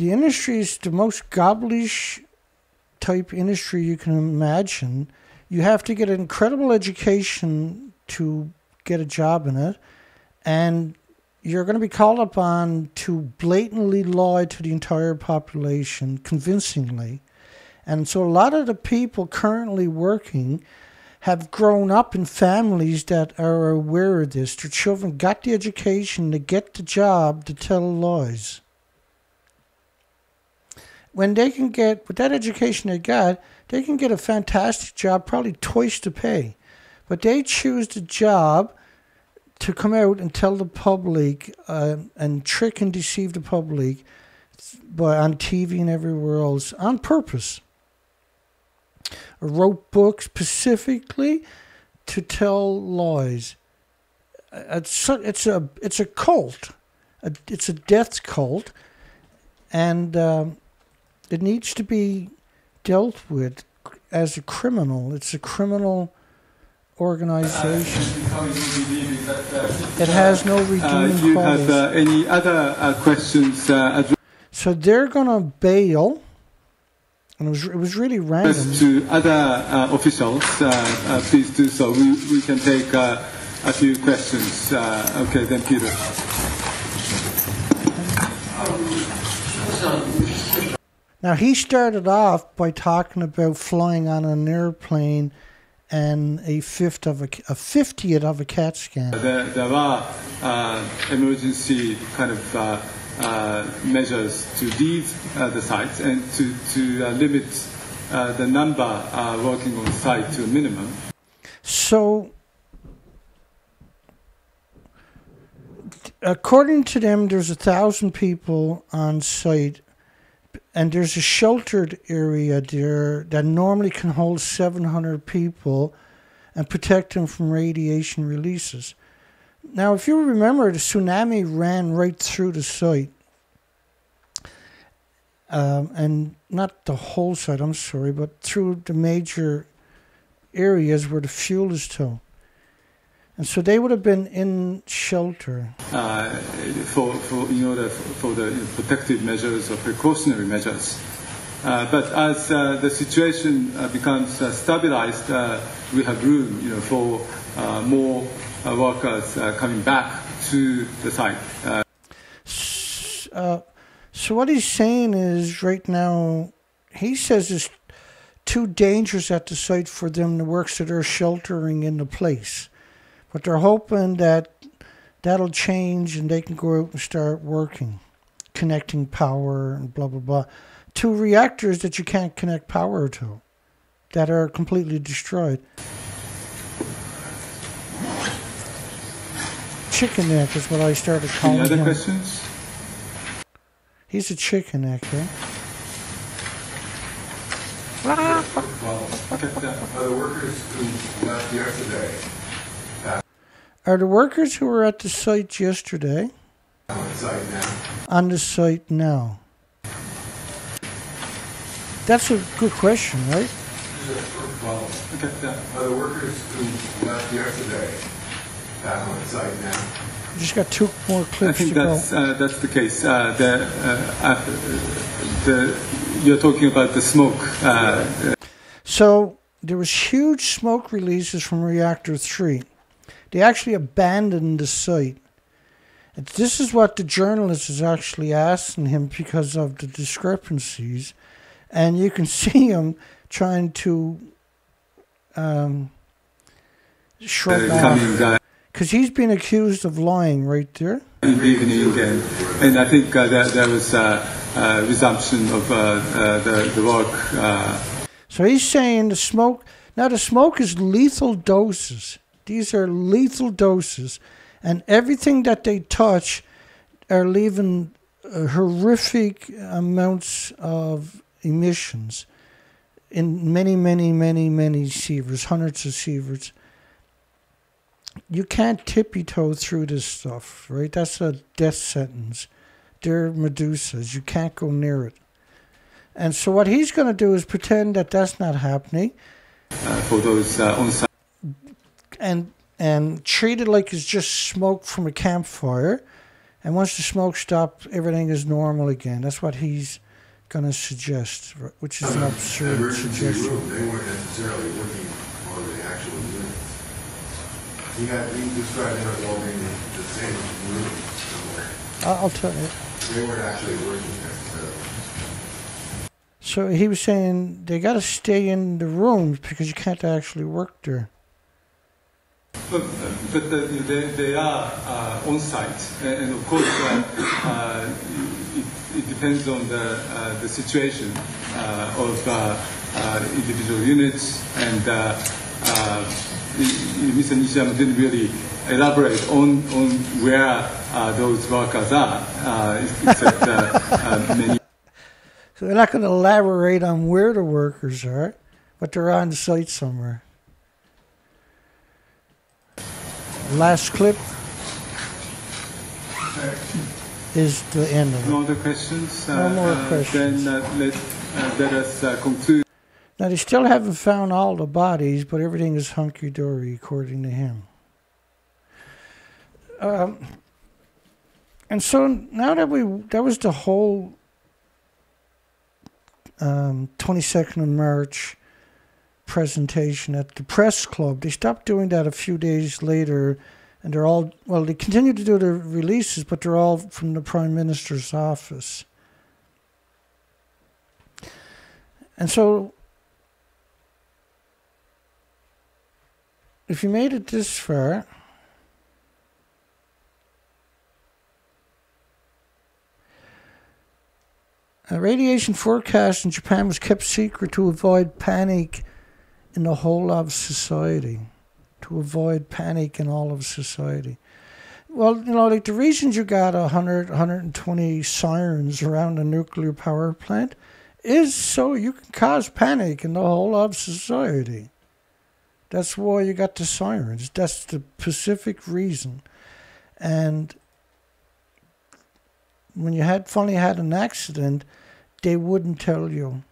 Speaker 1: the industry is the most gobblish type industry you can imagine. You have to get an incredible education to get a job in it, and you're going to be called upon to blatantly lie to the entire population convincingly. And so a lot of the people currently working have grown up in families that are aware of this. Their children got the education to get the job to tell lies. When they can get, with that education they got, they can get a fantastic job, probably twice the pay. But they choose the job to come out and tell the public uh, and trick and deceive the public by on TV and everywhere else on purpose. I wrote books specifically to tell lies. It's so- it's a it's a cult. It's a death cult, and um, it needs to be dealt with as a criminal. It's a criminal organization. It has no
Speaker 16: Uh,
Speaker 1: redeeming
Speaker 16: you have
Speaker 1: qualities.
Speaker 16: uh, any other uh, questions uh,
Speaker 1: So they're gonna bail, and it was it was really random.
Speaker 16: to other uh, officials? Uh, uh, please do so. We, we can take uh, a few questions. Uh, okay, then Peter.
Speaker 1: Now he started off by talking about flying on an airplane and a fifth of a a fiftieth of a CAT scan.
Speaker 16: There, there are uh, emergency kind of uh, uh, measures to leave uh, the site and to, to uh, limit uh, the number working on site to a minimum.
Speaker 1: So, according to them, there's a thousand people on site, and there's a sheltered area there that normally can hold 700 people and protect them from radiation releases. Now, if you remember, the tsunami ran right through the site. um, and not the whole site. I'm sorry, but through the major areas where the fuel is towed. And so they would have been in shelter.
Speaker 16: uh, for, for in order for the protective measures or precautionary measures. Uh, but as uh, the situation uh, becomes uh, stabilized, uh, we have room, you know, for uh, more uh, workers uh, coming back to the site. Uh,
Speaker 1: Uh, so what he's saying is right now, he says it's too dangerous at the site for them to work, so they're sheltering in the place. But they're hoping that that'll change and they can go out and start working, connecting power and blah blah blah, to reactors that you can't connect power to, that are completely destroyed. Chicken neck is what I started calling
Speaker 16: any other
Speaker 1: him.
Speaker 16: questions?
Speaker 1: He's a chicken neck, eh?
Speaker 18: Well, are the workers who left yesterday
Speaker 1: Are the workers who were at the site yesterday
Speaker 18: on site now?
Speaker 1: on the site now? That's a good question, right?
Speaker 18: Well, are the workers who left yesterday back on site now?
Speaker 1: Just got two more clips. I think
Speaker 16: that's uh, that's the case. Uh, the, uh, the you're talking about the smoke. Uh, uh,
Speaker 1: So there was huge smoke releases from reactor three. They actually abandoned the site. And this is what the journalist is actually asking him because of the discrepancies, and you can see him trying to um, shrug off because he's been accused of lying right there.
Speaker 16: in the evening, and, and I think uh, there, there was a uh, uh, resumption of uh, uh, the, the work. Uh,
Speaker 1: So he's saying the smoke. Now the smoke is lethal doses. These are lethal doses, and everything that they touch are leaving uh, horrific amounts of emissions in many, many, many, many sieverts, hundreds of sieverts. You can't tippy toe through this stuff, right? That's a death sentence. They're medusas. You can't go near it. And so what he's going to do is pretend that that's not happening
Speaker 16: uh, for those uh, on-site
Speaker 1: and and treat it like it's just smoke from a campfire. And once the smoke stops, everything is normal again. That's what he's going to suggest, which is an absurd
Speaker 18: Emergency
Speaker 1: suggestion.
Speaker 18: room, they weren't necessarily working on the actual units. He had, he described it as all being the same room somewhere.
Speaker 1: I'll, tell you.
Speaker 18: They weren't actually working necessarily.
Speaker 1: So he was saying they got to stay in the rooms because you can't actually work there.
Speaker 16: But, but the, they, they are uh, on site, and, of course, uh, uh, it, it depends on the, uh, the situation uh, of individual units, and Mr. Nishiyama didn't really elaborate on, on where those workers are, except many
Speaker 1: So they're not going to elaborate on where the workers are, but they're on site somewhere. Last clip is the end of it.
Speaker 16: No other questions?
Speaker 1: No more
Speaker 16: uh,
Speaker 1: questions.
Speaker 16: Then uh, let, uh, let us uh, conclude.
Speaker 1: Now they still haven't found all the bodies, but everything is hunky dory according to him. Um, and so now that we that was the whole um, 22nd of March presentation at the press club. They stopped doing that a few days later, and they're all well. They continue to do the releases, but they're all from the prime minister's office. And so, if you made it this far, a radiation forecast in Japan was kept secret to avoid panic in the whole of society. To avoid panic in all of society. Well, you know, like the reasons you got 100, 120 sirens around a nuclear power plant is so you can cause panic in the whole of society. That's why you got the sirens. That's the specific reason. And when you had finally had an accident, they wouldn't tell you.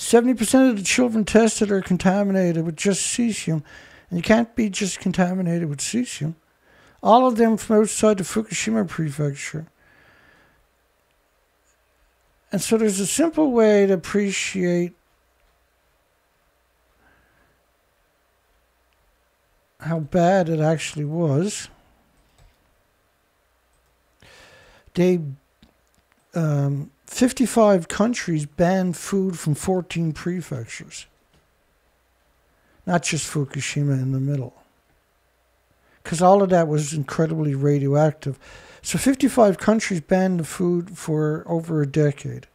Speaker 1: 70% of the children tested are contaminated with just cesium, and you can't be just contaminated with cesium. All of them from outside the Fukushima prefecture. And so there's a simple way to appreciate how bad it actually was. They um, 55 countries banned food from 14 prefectures. Not just Fukushima in the middle. Because all of that was incredibly radioactive. So 55 countries banned the food for over a decade,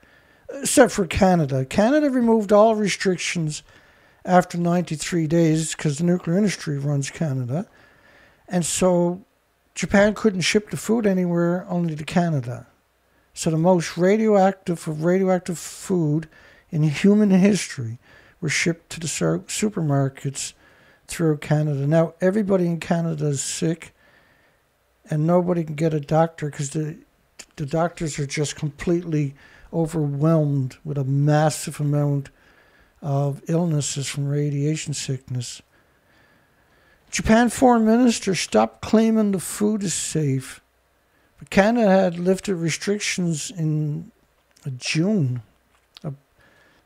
Speaker 1: except for Canada. Canada removed all restrictions after 93 days because the nuclear industry runs Canada. And so Japan couldn't ship the food anywhere, only to Canada. So the most radioactive of radioactive food in human history were shipped to the supermarkets throughout Canada. Now everybody in Canada is sick, and nobody can get a doctor because the the doctors are just completely overwhelmed with a massive amount of illnesses from radiation sickness. Japan foreign minister stopped claiming the food is safe. But Canada had lifted restrictions in June, uh,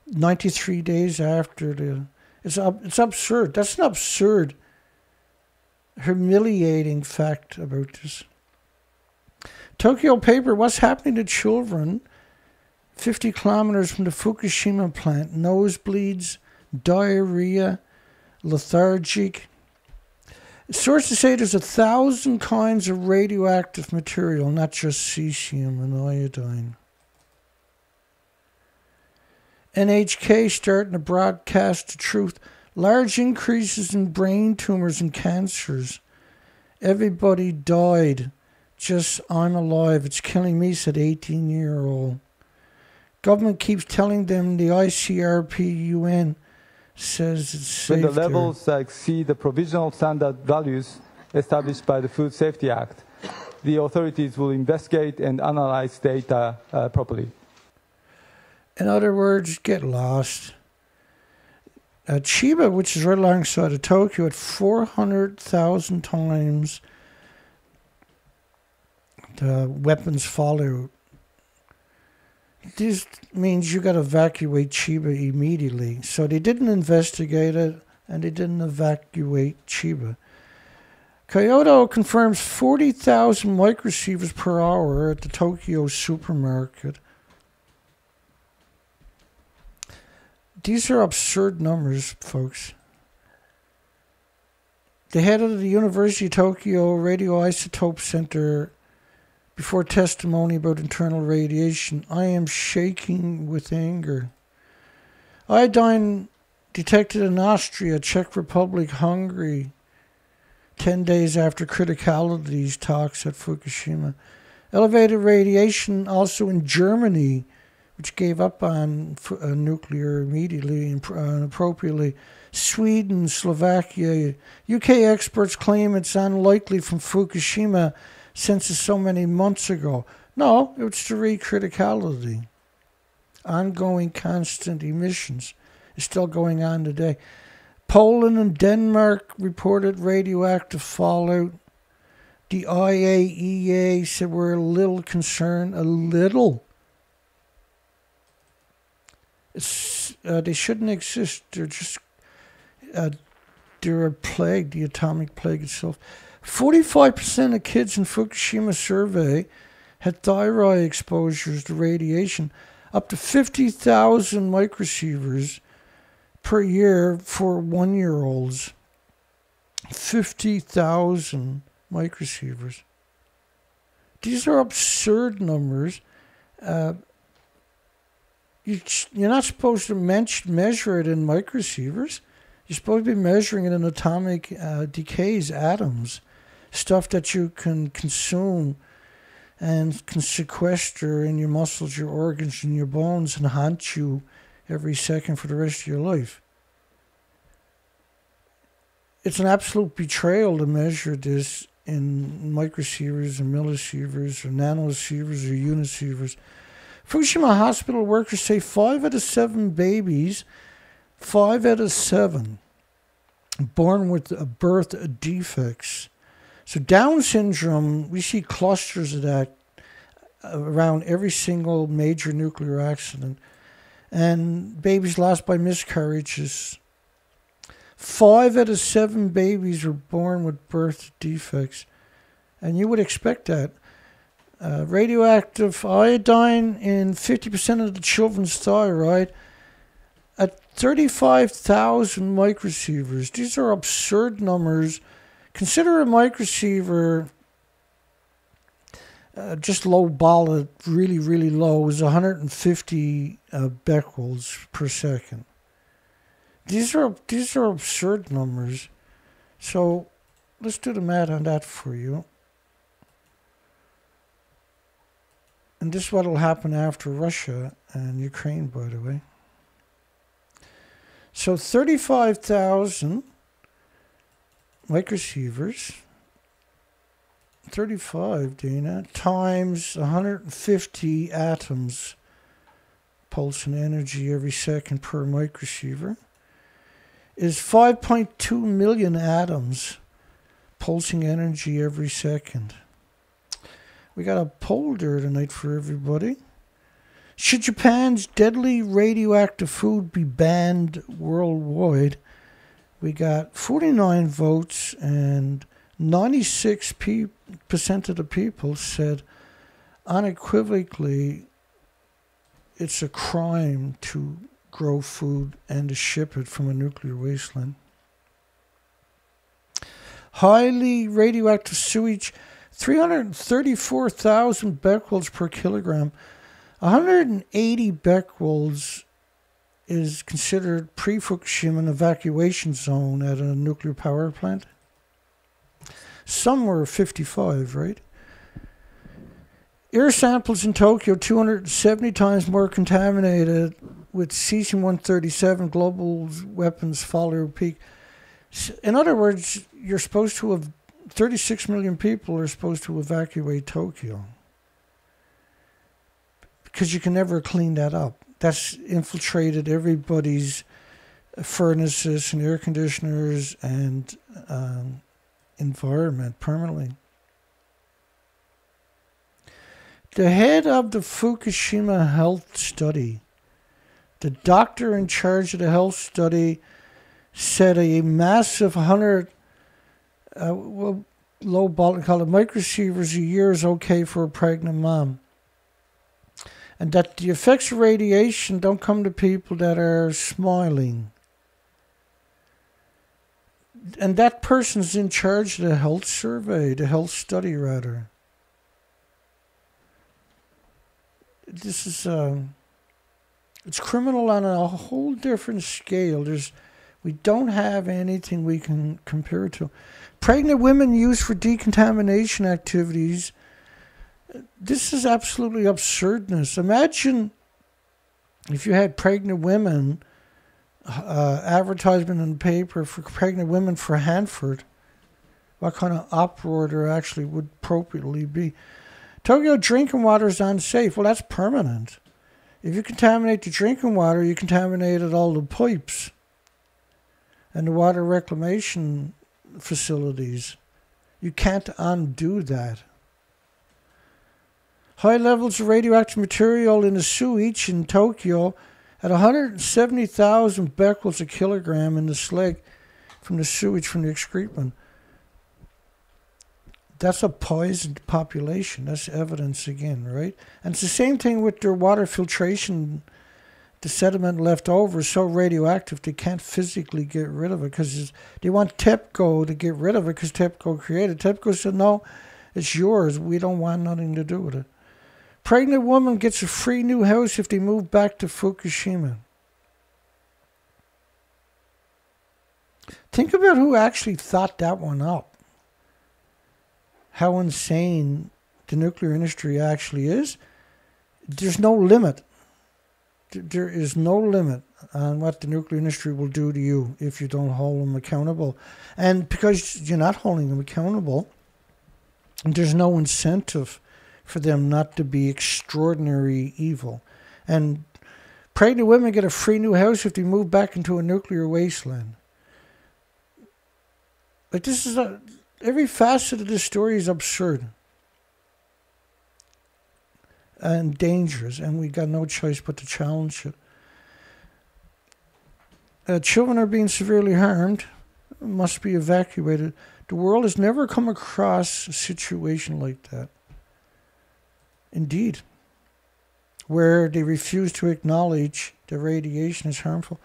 Speaker 1: 93 days after the. It's, it's absurd. That's an absurd, humiliating fact about this. Tokyo paper, what's happening to children 50 kilometers from the Fukushima plant? Nosebleeds, diarrhea, lethargic. Sources say there's a thousand kinds of radioactive material, not just cesium and iodine. NHK starting to broadcast the truth. Large increases in brain tumors and cancers. Everybody died. Just I'm alive. It's killing me, said 18 year old. Government keeps telling them the ICRP UN says it's safe
Speaker 3: When the levels exceed the provisional standard values established by the Food Safety Act, the authorities will investigate and analyze data uh, properly.
Speaker 1: In other words, get lost. Uh, Chiba, which is right alongside of Tokyo, at 400,000 times the weapons fallout. This means you got to evacuate Chiba immediately. So they didn't investigate it and they didn't evacuate Chiba. Kyodo confirms 40,000 microsieverts per hour at the Tokyo supermarket. These are absurd numbers, folks. The head of the University of Tokyo Radioisotope Center, before testimony about internal radiation, I am shaking with anger. Iodine detected in Austria, Czech Republic, Hungary, 10 days after criticalities talks at Fukushima. Elevated radiation also in Germany, which gave up on uh, nuclear immediately and uh, appropriately. Sweden, Slovakia, UK experts claim it's unlikely from Fukushima since so many months ago. No, it's the recriticality. Ongoing constant emissions is still going on today. Poland and Denmark reported radioactive fallout. The IAEA said we're a little concerned, a little. It's, uh, they shouldn't exist. They're just uh, they're a plague, the atomic plague itself. Forty-five percent of kids in Fukushima survey had thyroid exposures to radiation, up to fifty thousand microsieverts per year for one-year-olds. Fifty thousand microsieverts. These are absurd numbers. Uh, you, you're not supposed to measure it in microsieverts. You're supposed to be measuring it in atomic uh, decays, atoms, stuff that you can consume and can sequester in your muscles, your organs, and your bones and haunt you every second for the rest of your life. It's an absolute betrayal to measure this in microsieverts and millisieverts or nanosieverts or unisieverts. Fukushima hospital workers say five out of seven babies, five out of seven, born with birth defects. So Down syndrome, we see clusters of that around every single major nuclear accident. And babies lost by miscarriages. Five out of seven babies were born with birth defects. And you would expect that. Uh, radioactive iodine in 50% of the children's thyroid at 35,000 microsieverts. These are absurd numbers. Consider a microsiever uh, just low ball, really, really low, is 150 uh, becquerels per second. These are these are absurd numbers. So let's do the math on that for you. And this is what will happen after Russia and Ukraine, by the way. So 35,000 microsieverts, 35, Dana, times 150 atoms pulsing energy every second per microsiever is 5.2 million atoms pulsing energy every second. We got a poll there tonight for everybody. Should Japan's deadly radioactive food be banned worldwide? We got 49 votes, and 96% of the people said unequivocally it's a crime to grow food and to ship it from a nuclear wasteland. Highly radioactive sewage 334,000 becquerels per kilogram. 180 becquerels is considered pre-Fukushima an evacuation zone at a nuclear power plant. Some were 55, right? Air samples in Tokyo 270 times more contaminated with cesium-137 global weapons follower peak. In other words, you're supposed to have 36 million people are supposed to evacuate Tokyo because you can never clean that up. That's infiltrated everybody's furnaces and air conditioners and um, environment permanently. The head of the Fukushima health study, the doctor in charge of the health study, said a massive 100 uh, low call it microsieverts a year is okay for a pregnant mom. And that the effects of radiation don't come to people that are smiling. And that person's in charge of the health survey, the health study, rather. This is, um, it's criminal on a whole different scale. There's, we don't have anything we can compare it to. Pregnant women used for decontamination activities. This is absolutely absurdness. Imagine if you had pregnant women, uh, advertisement in the paper for pregnant women for Hanford, what kind of uproar there actually would appropriately be. Tokyo drinking water is unsafe. Well, that's permanent. If you contaminate the drinking water, you contaminated all the pipes and the water reclamation facilities. You can't undo that. High levels of radioactive material in the sewage in Tokyo at 170,000 becquerels a kilogram in the slag from the sewage from the excrement. That's a poisoned population. That's evidence again, right? And it's the same thing with their water filtration the sediment left over is so radioactive they can't physically get rid of it because they want TEPCO to get rid of it because TEPCO created. TEPCO said, no, it's yours. We don't want nothing to do with it. Pregnant woman gets a free new house if they move back to Fukushima. Think about who actually thought that one up. How insane the nuclear industry actually is. There's no limit there is no limit on what the nuclear industry will do to you if you don't hold them accountable. And because you're not holding them accountable, there's no incentive for them not to be extraordinary evil. And pregnant women get a free new house if they move back into a nuclear wasteland. Like this is a every facet of this story is absurd and dangerous, and we got no choice but to challenge it. Uh, children are being severely harmed, must be evacuated. The world has never come across a situation like that. Indeed, where they refuse to acknowledge the radiation is harmful.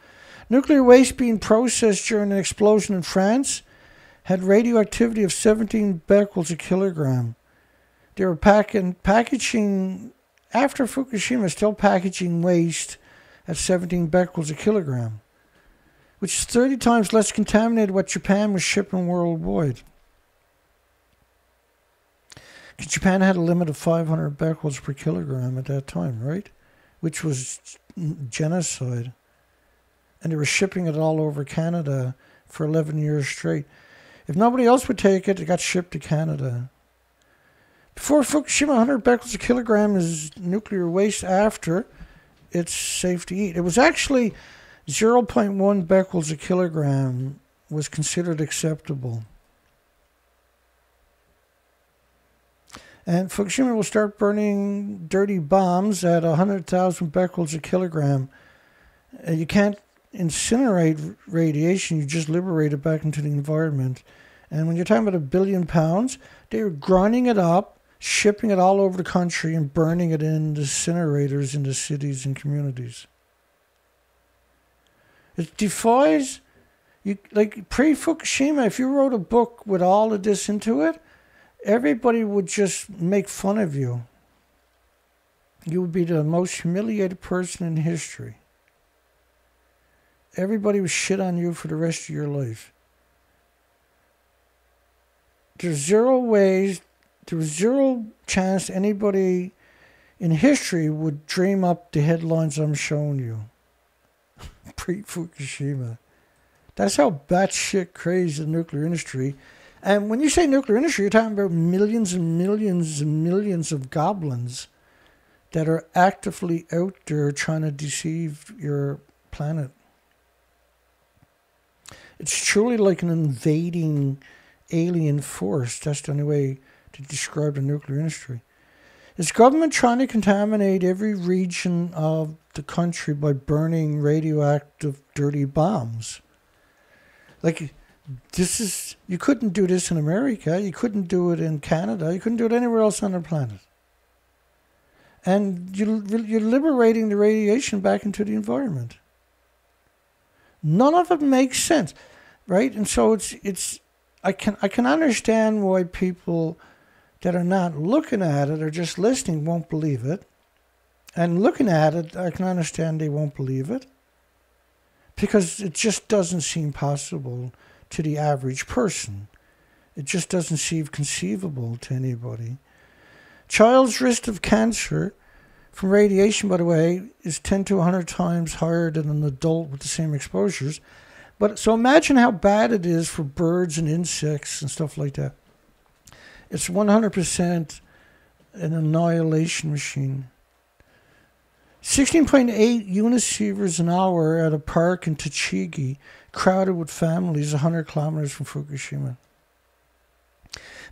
Speaker 1: Nuclear waste being processed during an explosion in France had radioactivity of 17 becquerels a kilogram. They were packing, packaging, after Fukushima, still packaging waste at 17 becquerels a kilogram, which is 30 times less contaminated what Japan was shipping worldwide. Japan had a limit of 500 becquerels per kilogram at that time, right? Which was genocide. And they were shipping it all over Canada for 11 years straight. If nobody else would take it, it got shipped to Canada. Before Fukushima, 100 becquerels a kilogram is nuclear waste. After, it's safe to eat. It was actually 0.1 becquerels a kilogram was considered acceptable. And Fukushima will start burning dirty bombs at 100,000 becquerels a kilogram. Uh, you can't incinerate radiation, you just liberate it back into the environment. And when you're talking about a billion pounds, they're grinding it up, shipping it all over the country, and burning it in incinerators in the cities and communities. It defies, you like pre Fukushima, if you wrote a book with all of this into it, everybody would just make fun of you. You would be the most humiliated person in history. Everybody would shit on you for the rest of your life. There's zero ways, there's zero chance anybody in history would dream up the headlines I'm showing you. Pre Fukushima. That's how batshit crazy the nuclear industry and when you say nuclear industry, you're talking about millions and millions and millions of goblins that are actively out there trying to deceive your planet. It's truly like an invading alien force. That's the only way to describe the nuclear industry. Is government trying to contaminate every region of the country by burning radioactive dirty bombs? Like this is you couldn't do this in America, you couldn't do it in Canada, you couldn't do it anywhere else on the planet. And you, you're liberating the radiation back into the environment. None of it makes sense, right? And so it's it's I can I can understand why people that are not looking at it or just listening won't believe it. And looking at it, I can understand they won't believe it because it just doesn't seem possible to the average person. It just doesn't seem conceivable to anybody. Child's risk of cancer from radiation, by the way, is 10 to 100 times higher than an adult with the same exposures. But so imagine how bad it is for birds and insects and stuff like that. It's 100% an annihilation machine. 16.8 unisieverts an hour at a park in Tochigi crowded with families 100 kilometers from Fukushima.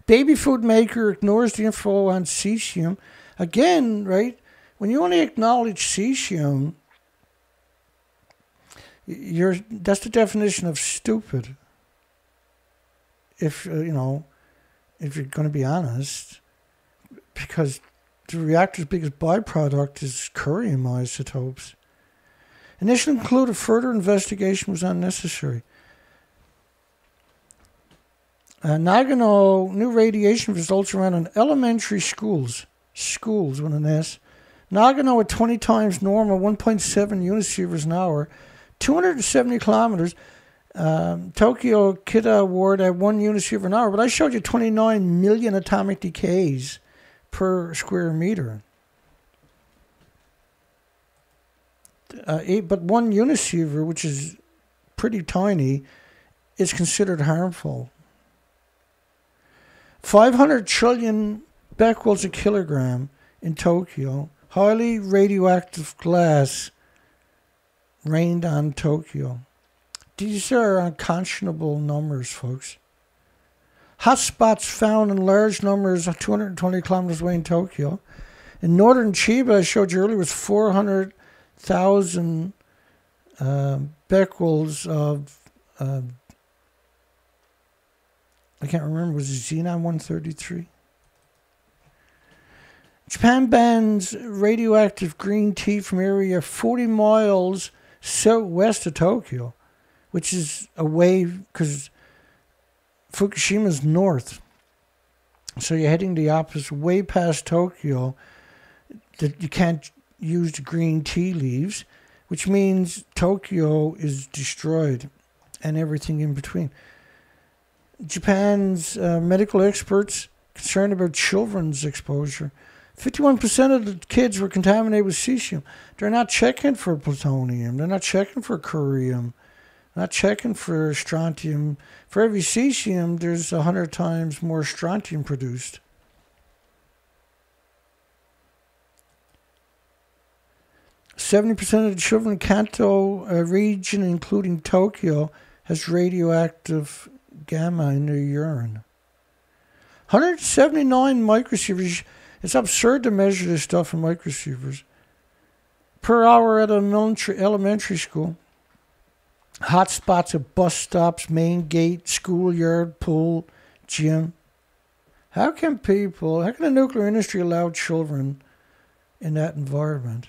Speaker 1: Baby food maker ignores the info on cesium. Again, right? When you only acknowledge cesium, you're that's the definition of stupid. If uh, you know, if you're going to be honest, because the reactor's biggest byproduct is curium isotopes. Initially concluded further investigation was unnecessary. Uh, Nagano new radiation results around in elementary schools, schools with an S. Nagano at 20 times normal, 1.7 unisieverts an hour, 270 kilometers. Um, Tokyo Kita Ward at 1 unisievert an hour, but I showed you 29 million atomic decays per square meter. Uh, eight, but one unisievert, which is pretty tiny, is considered harmful. 500 trillion becquerels a kilogram in Tokyo. Highly radioactive glass rained on Tokyo. These are unconscionable numbers, folks. Hotspots found in large numbers 220 kilometers away in Tokyo. In northern Chiba, I showed you earlier, was 400,000 uh, becquerels of, uh, I can't remember, was it xenon 133? Japan bans radioactive green tea from area 40 miles southwest of Tokyo, which is away because Fukushima's north. So you're heading the opposite way past Tokyo. That you can't use the green tea leaves, which means Tokyo is destroyed and everything in between. Japan's uh, medical experts concerned about children's exposure 51% of the kids were contaminated with cesium. They're not checking for plutonium. They're not checking for curium. Not checking for strontium. For every cesium, there's 100 times more strontium produced. Seventy percent of the children in Kanto uh, region, including Tokyo, has radioactive gamma in their urine. 179 microsieverts it's absurd to measure this stuff in microsieverts. Per hour at an elementary school. Hot spots at bus stops, main gate, schoolyard, pool, gym. How can people, how can the nuclear industry allow children in that environment?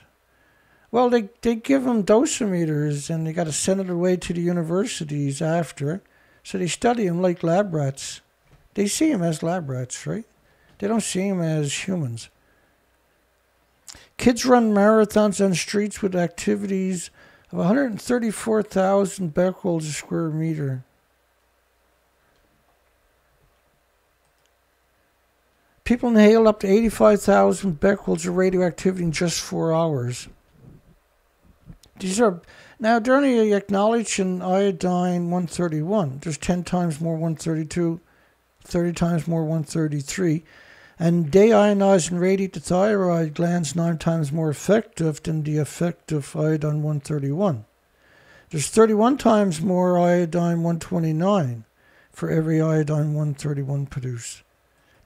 Speaker 1: Well, they, they give them dosimeters and they got to send it away to the universities after. So they study them like lab rats. They see them as lab rats, right? They don't see them as humans. Kids run marathons on streets with activities of 134,000 becquerels a square meter. People inhale up to 85,000 becquerels of radioactivity in just four hours. Are now only acknowledged in iodine 131. There's 10 times more 132, 30 times more 133. And deionizing radiate the thyroid glands nine times more effective than the effective iodine 131. There's 31 times more iodine 129 for every iodine 131 produced.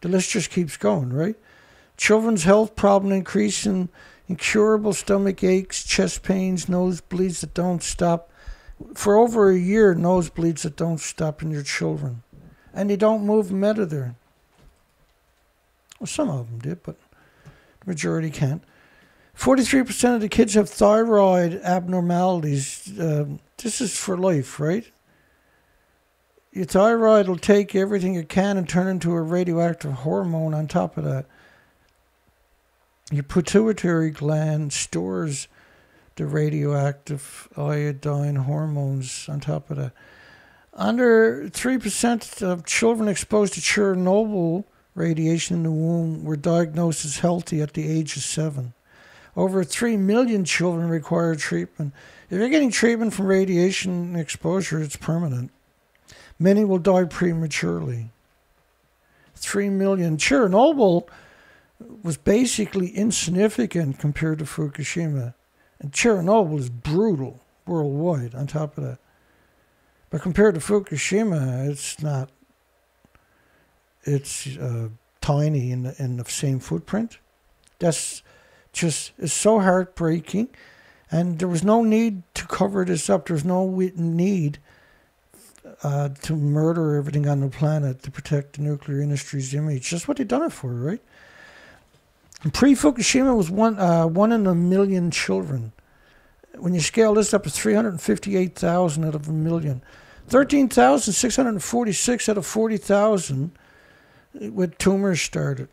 Speaker 1: The list just keeps going, right? Children's health problem increasing incurable stomach aches, chest pains, nosebleeds that don't stop. For over a year, nosebleeds that don't stop in your children. And they don't move them out of there. Well, some of them did, but the majority can't. 43% of the kids have thyroid abnormalities. Uh, this is for life, right? Your thyroid will take everything it can and turn into a radioactive hormone on top of that. Your pituitary gland stores the radioactive iodine hormones on top of that. Under 3% of children exposed to Chernobyl radiation in the womb were diagnosed as healthy at the age of seven. Over 3 million children require treatment. If you're getting treatment from radiation exposure, it's permanent. Many will die prematurely. 3 million. Chernobyl was basically insignificant compared to Fukushima. And Chernobyl is brutal worldwide on top of that. But compared to Fukushima, it's not it's uh, tiny in the, in the same footprint. That's just is so heartbreaking, and there was no need to cover this up. There's no need uh, to murder everything on the planet to protect the nuclear industry's image. That's what they done it for, right? Pre Fukushima was one uh, one in a million children. When you scale this up to 358,000 out of a million, 13,646 out of 40,000 with tumors started.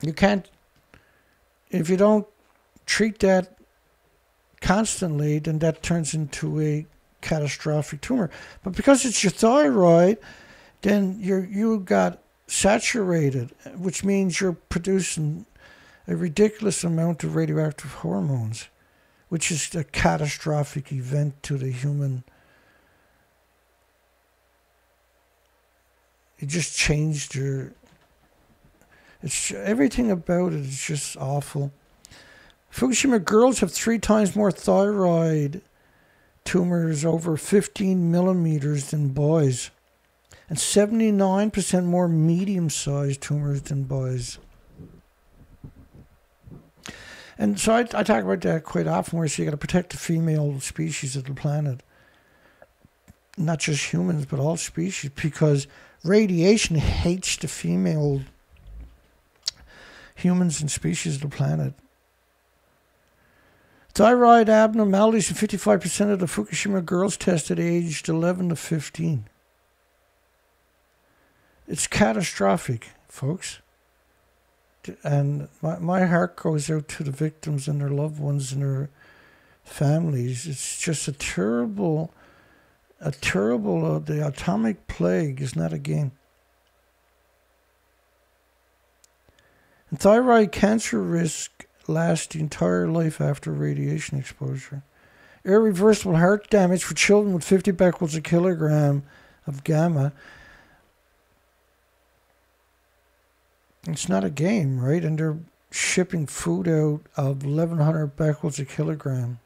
Speaker 1: You can't, if you don't treat that constantly, then that turns into a catastrophic tumor. But because it's your thyroid, then you're you got saturated, which means you're producing a ridiculous amount of radioactive hormones, which is a catastrophic event to the human It just changed your. It's everything about it is just awful. Fukushima girls have three times more thyroid tumors over 15 millimeters than boys, and 79% more medium sized tumors than boys. And so I, I talk about that quite often, where so you got to protect the female species of the planet, not just humans, but all species, because radiation hates the female humans and species of the planet. Thyroid abnormalities in 55% of the Fukushima girls tested aged 11 to 15. It's catastrophic, folks. And my, my heart goes out to the victims and their loved ones and their families. It's just a terrible, a terrible, uh, the atomic plague is not a game. And thyroid cancer risk lasts the entire life after radiation exposure. Irreversible heart damage for children with 50 becquerels a kilogram of gamma. It's not a game, right? And they're shipping food out of 1100 becquerels a kilogram.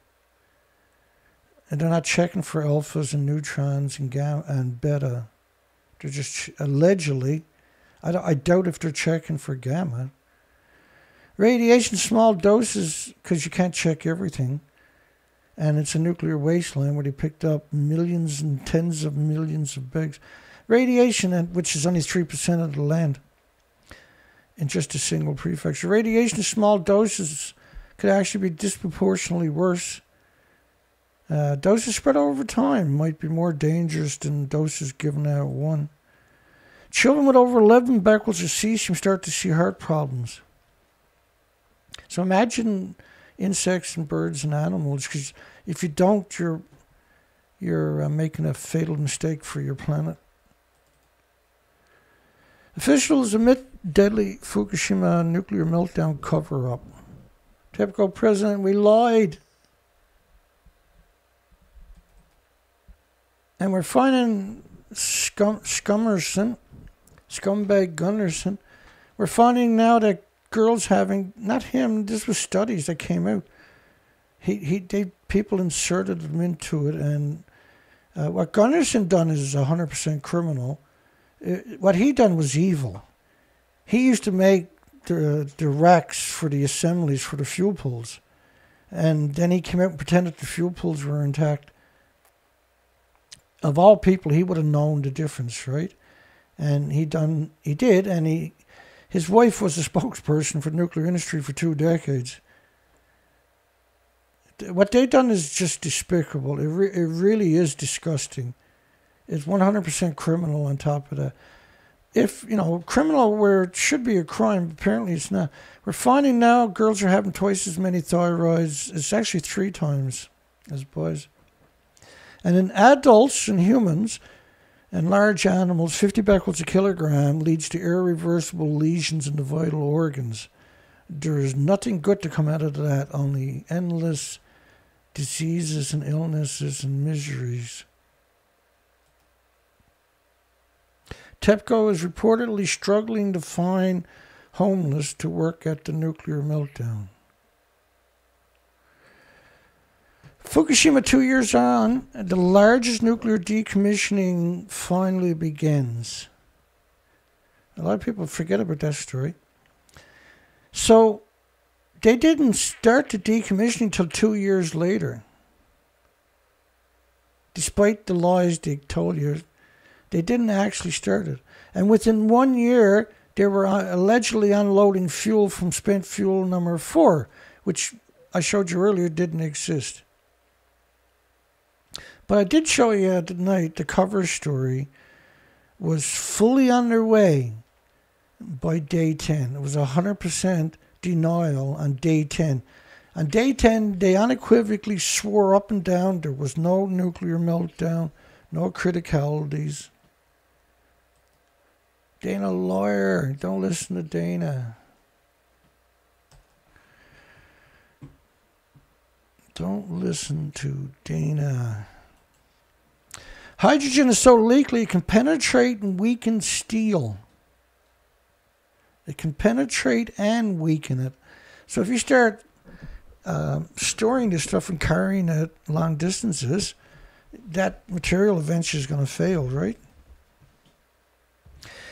Speaker 1: And they're not checking for alphas and neutrons and gamma and beta. They're just allegedly, I, I doubt if they're checking for gamma. Radiation, small doses, because you can't check everything. And it's a nuclear wasteland where they picked up millions and tens of millions of bags. Radiation, which is only 3% of the land in just a single prefecture. Radiation, in small doses, could actually be disproportionately worse. Uh, doses spread over time might be more dangerous than doses given out one. Children with over 11 becquerels of cesium start to see heart problems. So imagine insects and birds and animals, because if you don't, you're you're uh, making a fatal mistake for your planet. Officials admit deadly Fukushima nuclear meltdown cover up. TEPCO president, we lied. And we're finding scum, Scummerson, scumbag Gundersen. We're finding now that girls having not him. This was studies that came out. He he they people inserted them into it, and uh, what Gundersen done is hundred percent criminal. It, uh, what he done was evil. He used to make the the racks for the assemblies for the fuel pools, and then he came out and pretended the fuel pools were intact. Of all people, he would have known the difference, right? And he done he did, and he his wife was a spokesperson for the nuclear industry for two decades. What they've done is just despicable. It, re- it really is disgusting. It's 100% criminal on top of that. If, you know, criminal where it should be a crime, apparently it's not. We're finding now girls are having twice as many thyroids. It's actually three times as boys. And in adults and humans, in large animals, 50 becquerels a kilogram leads to irreversible lesions in the vital organs. There is nothing good to come out of that, only endless diseases and illnesses and miseries. TEPCO is reportedly struggling to find homeless to work at the nuclear meltdown. Fukushima, two years on, the largest nuclear decommissioning finally begins. A lot of people forget about that story. So they didn't start the decommissioning until two years later. Despite the lies they told you, they didn't actually start it. And within one year, they were uh, allegedly unloading fuel from spent fuel number four, which I showed you earlier didn't exist. But I did show you tonight the cover story was fully underway by day 10. It was 100% denial on day 10. On day 10, they unequivocally swore up and down there was no nuclear meltdown, no criticalities. Dana lawyer, don't listen to Dana. Don't listen to Dana. Hydrogen is so leaky it can penetrate and weaken steel. It can penetrate and weaken it. So if you start uh, storing this stuff and carrying it long distances, that material eventually is going to fail, right?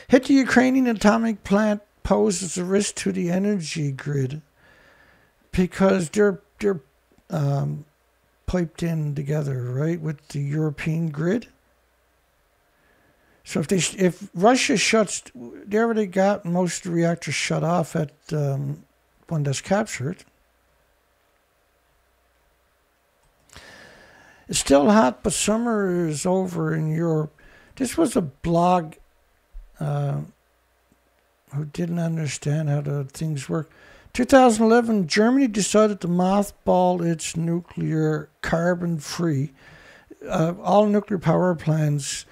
Speaker 1: Hit the Ukrainian atomic plant poses a risk to the energy grid because they're they're um, piped in together, right, with the European grid. So if they if Russia shuts, they already got most of the reactors shut off at um, when that's captured. It's still hot, but summer is over in Europe. This was a blog uh, who didn't understand how the things work. 2011, Germany decided to mothball its nuclear carbon free. Uh, all nuclear power plants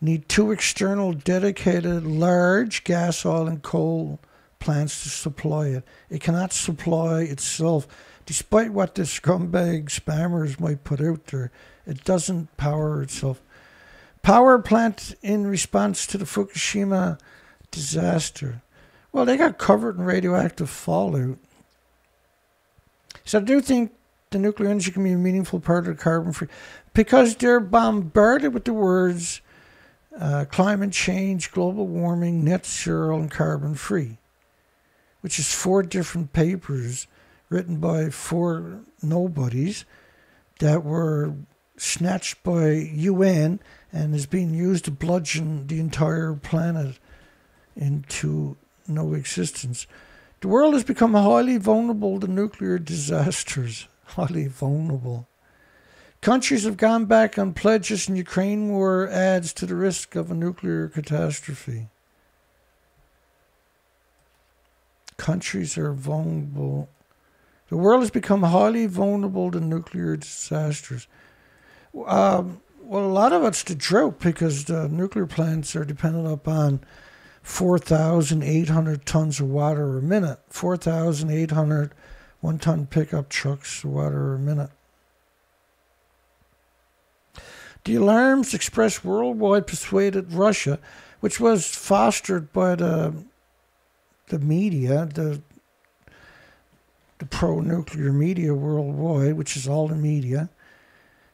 Speaker 1: need two external dedicated large gas, oil, and coal plants to supply it. It cannot supply itself despite what the scumbag spammers might put out there, it doesn't power itself. Power plant in response to the Fukushima disaster. Well, they got covered in radioactive fallout. So I do think the nuclear energy can be a meaningful part of the carbon free because they're bombarded with the words uh, climate change, global warming, net zero, and carbon free, which is four different papers written by four nobodies that were snatched by UN and is being used to bludgeon the entire planet into no existence. The world has become highly vulnerable to nuclear disasters. Highly vulnerable. Countries have gone back on pledges, and Ukraine war adds to the risk of a nuclear catastrophe. Countries are vulnerable the world has become highly vulnerable to nuclear disasters. Um, well, a lot of it's the drought because the nuclear plants are dependent upon 4,800 tons of water a minute. 4,800 one ton pickup trucks of water a minute. The alarms expressed worldwide persuaded Russia, which was fostered by the the media, the the pro nuclear media worldwide, which is all the media,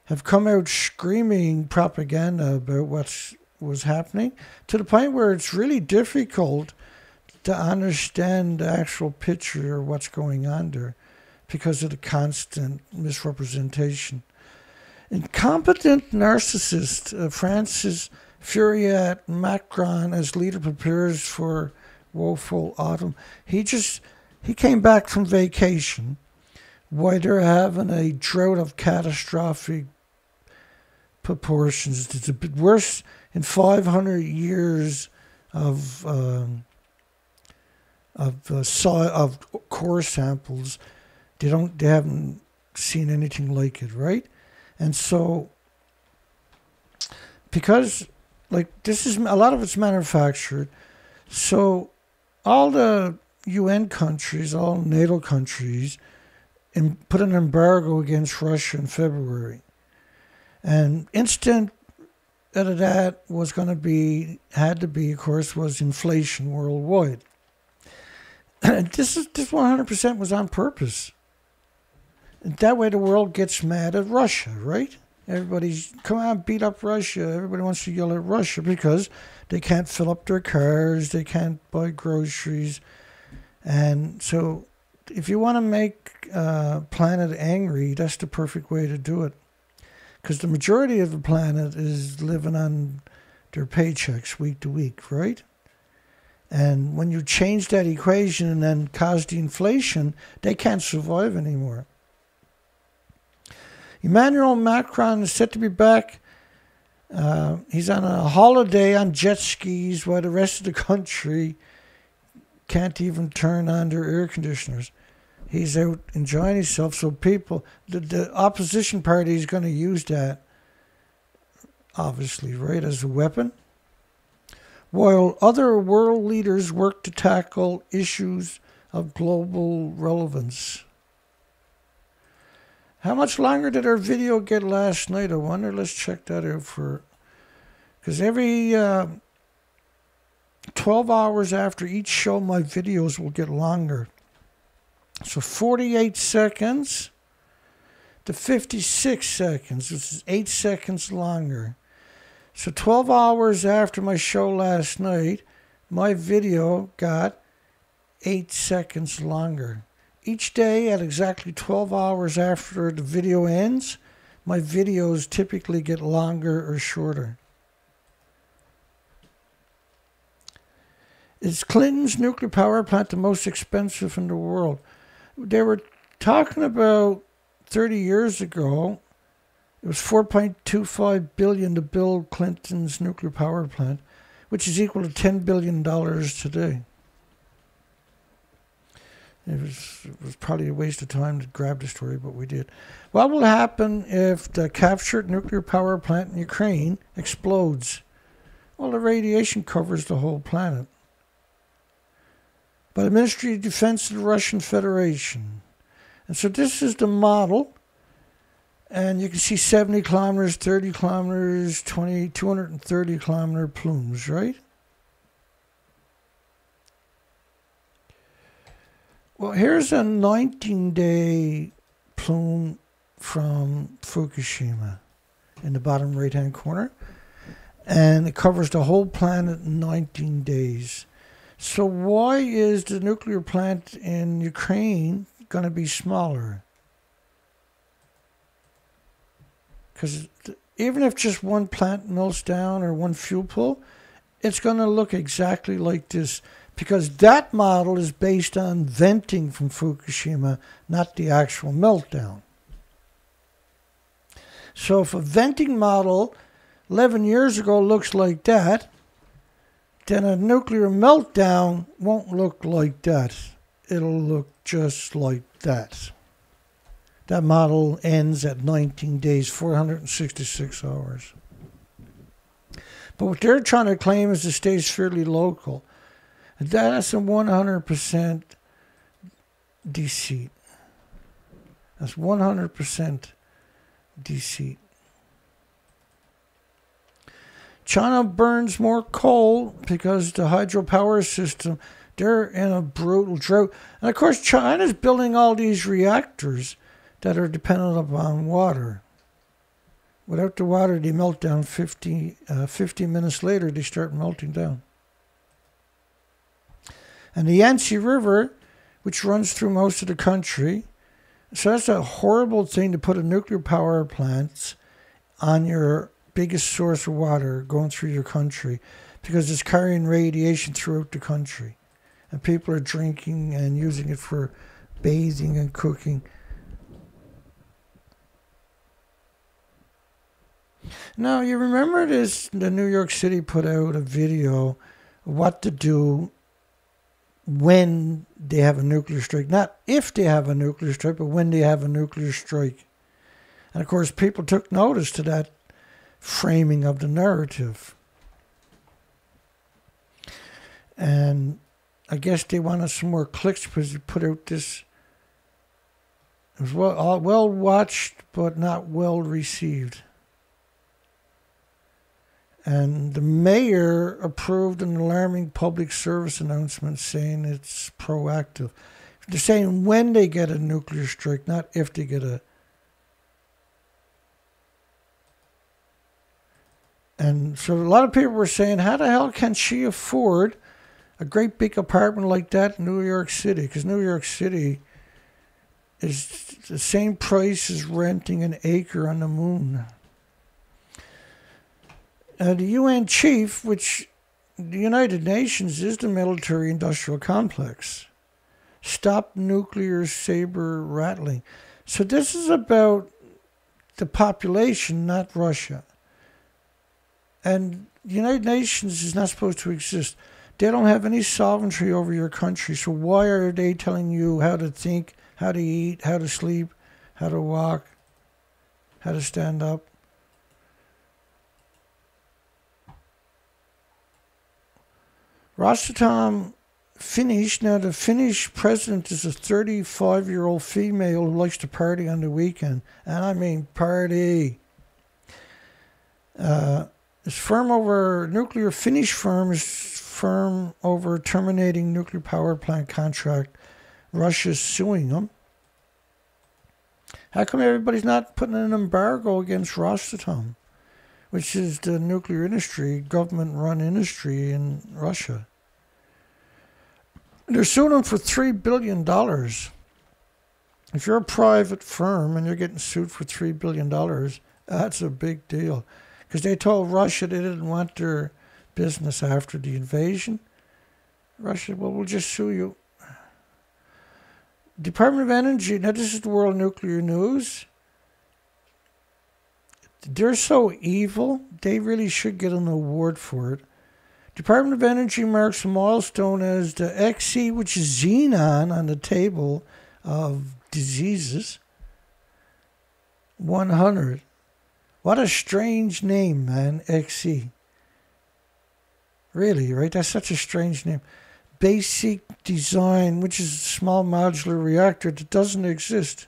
Speaker 1: have come out screaming propaganda about what was happening to the point where it's really difficult to understand the actual picture of what's going on there because of the constant misrepresentation. Incompetent narcissist uh, Francis Furiat Macron as leader prepares for woeful autumn. He just he came back from vacation while they're having a drought of catastrophic proportions. It's a bit worse in 500 years of um, of uh, soil of core samples. They don't. They haven't seen anything like it, right? And so, because like this is a lot of it's manufactured, so all the UN countries, all NATO countries, and put an embargo against Russia in February. And instant out of that was going to be, had to be, of course, was inflation worldwide. This is this 100% was on purpose. That way the world gets mad at Russia, right? Everybody's come on, beat up Russia. Everybody wants to yell at Russia because they can't fill up their cars, they can't buy groceries, and so, if you want to make uh, planet angry, that's the perfect way to do it. Because the majority of the planet is living on their paychecks week to week, right? And when you change that equation and then cause the inflation, they can't survive anymore. Emmanuel Macron is set to be back. Uh, he's on a holiday on jet skis while the rest of the country can't even turn on their air conditioners. He's out enjoying himself. So people, the, the opposition party is going to use that, obviously, right, as a weapon. While other world leaders work to tackle issues of global relevance. How much longer did our video get last night? I wonder. Let's check that out for. Because every uh, 12 hours after each show, my videos will get longer. So 48 seconds to 56 seconds, which is 8 seconds longer. So 12 hours after my show last night, my video got 8 seconds longer. Each day at exactly 12 hours after the video ends, my videos typically get longer or shorter. Is Clinton's nuclear power plant the most expensive in the world? They were talking about 30 years ago. It was 4.25 billion to build Clinton's nuclear power plant, which is equal to 10 billion dollars today. It was, it was probably a waste of time to grab the story, but we did. What will happen if the captured nuclear power plant in Ukraine explodes? Well, the radiation covers the whole planet by the Ministry of Defense of the Russian Federation. And so this is the model. And you can see 70 kilometers, 30 kilometers, 20, 230 kilometer plumes, right? Well, here's a 19 day plume from Fukushima in the bottom right hand corner. And it covers the whole planet in 19 days. So why is the nuclear plant in Ukraine going to be smaller? Because even if just one plant melts down or one fuel pool, it's going to look exactly like this because that model is based on venting from Fukushima, not the actual meltdown. So if a venting model 11 years ago looks like that, then a nuclear meltdown won't look like that. It'll look just like that. That model ends at 19 days, 466 hours. But what they're trying to claim is it stays fairly local. That's a 100% deceit. That's 100% deceit. China burns more coal because the hydropower system, they're in a brutal drought. And of course, China's building all these reactors that are dependent upon water. Without the water, they melt down 50, uh, 50 minutes later, they start melting down. And the Yangtze River, which runs through most of the country, so that's a horrible thing to put a nuclear power plant on your biggest source of water going through your country because it's carrying radiation throughout the country. And people are drinking and using it for bathing and cooking. Now, you remember this? The New York City put out a video what to do when they have a nuclear strike. Not if they have a nuclear strike, but when they have a nuclear strike. And of course, people took notice to that framing of the narrative. And I guess they wanted some more clicks because they put out this. It was well, well watched, but not well received. And the mayor approved an alarming public service announcement saying it's proactive. They're saying when they get a nuclear strike, not if they get a And so a lot of people were saying, how the hell can she afford a great big apartment like that in New York City? Because New York City is the same price as renting an acre on the moon. Uh, the UN chief, which the United Nations is the military industrial complex, stop nuclear saber rattling. So this is about the population, not Russia. And the United Nations is not supposed to exist. They don't have any sovereignty over your country. So why are they telling you how to think, how to eat, how to sleep, how to walk, how to stand up? Rosatom Finnish. Now, the Finnish president is a 35 year old female who likes to party on the weekend. And I mean, party. Uh, this firm over nuclear Finnish firm is firm over terminating nuclear power plant contract. Russia's suing them. How come everybody's not putting an embargo against Rosatom, which is the nuclear industry, government run industry in Russia? They're suing them for $3 billion. If you're a private firm and you're getting sued for $3 billion, that's a big deal. Because they told Russia they didn't want their business after the invasion. Russia, well, we'll just sue you. Department of Energy, now this is the World Nuclear News. They're so evil, they really should get an award for it. Department of Energy marks a milestone as the XE, which is xenon on the table of diseases. 100. What a strange name, man, XE. Really, right? That's such a strange name. Basic design, which is a small modular reactor that doesn't exist.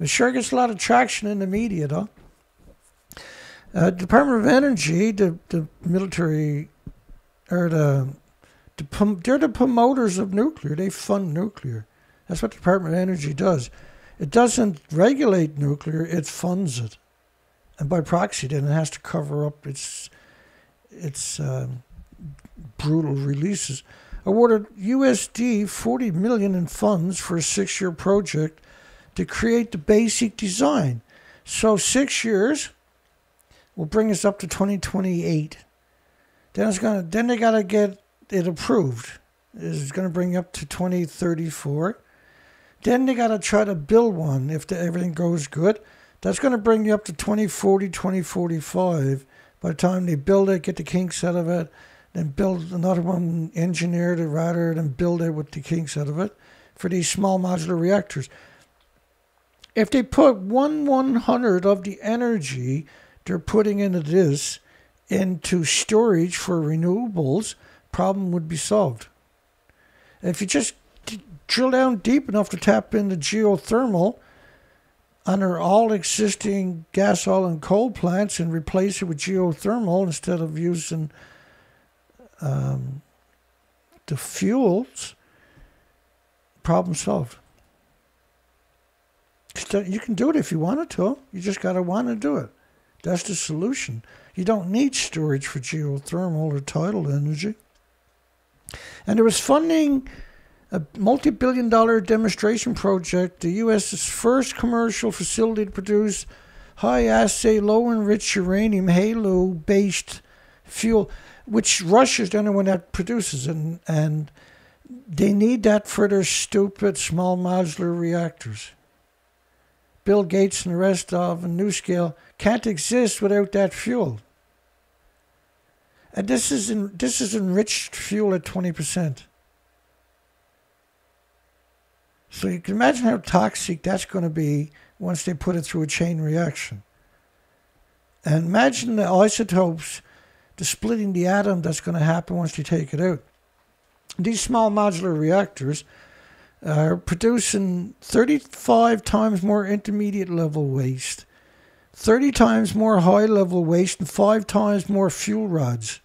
Speaker 1: It sure gets a lot of traction in the media, though. Uh, Department of Energy, the, the military, or the, the, they're the promoters of nuclear. They fund nuclear. That's what the Department of Energy does. It doesn't regulate nuclear, it funds it. And by proxy, then it has to cover up its, its um, brutal releases. Awarded USD 40 million in funds for a six-year project to create the basic design. So six years will bring us up to 2028. Then it's gonna. Then they gotta get it approved. It's gonna bring up to 2034. Then they got to try to build one if the, everything goes good. That's going to bring you up to 2040, 2045. By the time they build it, get the kinks out of it, then build another one, engineer it rather and build it with the kinks out of it for these small modular reactors. If they put one one hundred of the energy they're putting into this into storage for renewables, problem would be solved. If you just drill down deep enough to tap into geothermal under all existing gas, oil, and coal plants and replace it with geothermal instead of using um, the fuels, problem solved. You can do it if you wanted to. You just got to want to do it. That's the solution. You don't need storage for geothermal or tidal energy. And there was funding a multi billion dollar demonstration project, the U.S.'s first commercial facility to produce high assay, low enriched uranium HALEU based fuel, which Russia's the only one that produces. And, and they need that for their stupid small modular reactors. Bill Gates and the rest of and NuScale can't exist without that fuel. And this is, in, this is enriched fuel at 20%. So you can imagine how toxic that's going to be once they put it through a chain reaction. And imagine the isotopes, the splitting the atom that's going to happen once you take it out. These small modular reactors are producing 35 times more intermediate level waste, 30 times more high level waste, and 5 times more fuel rods.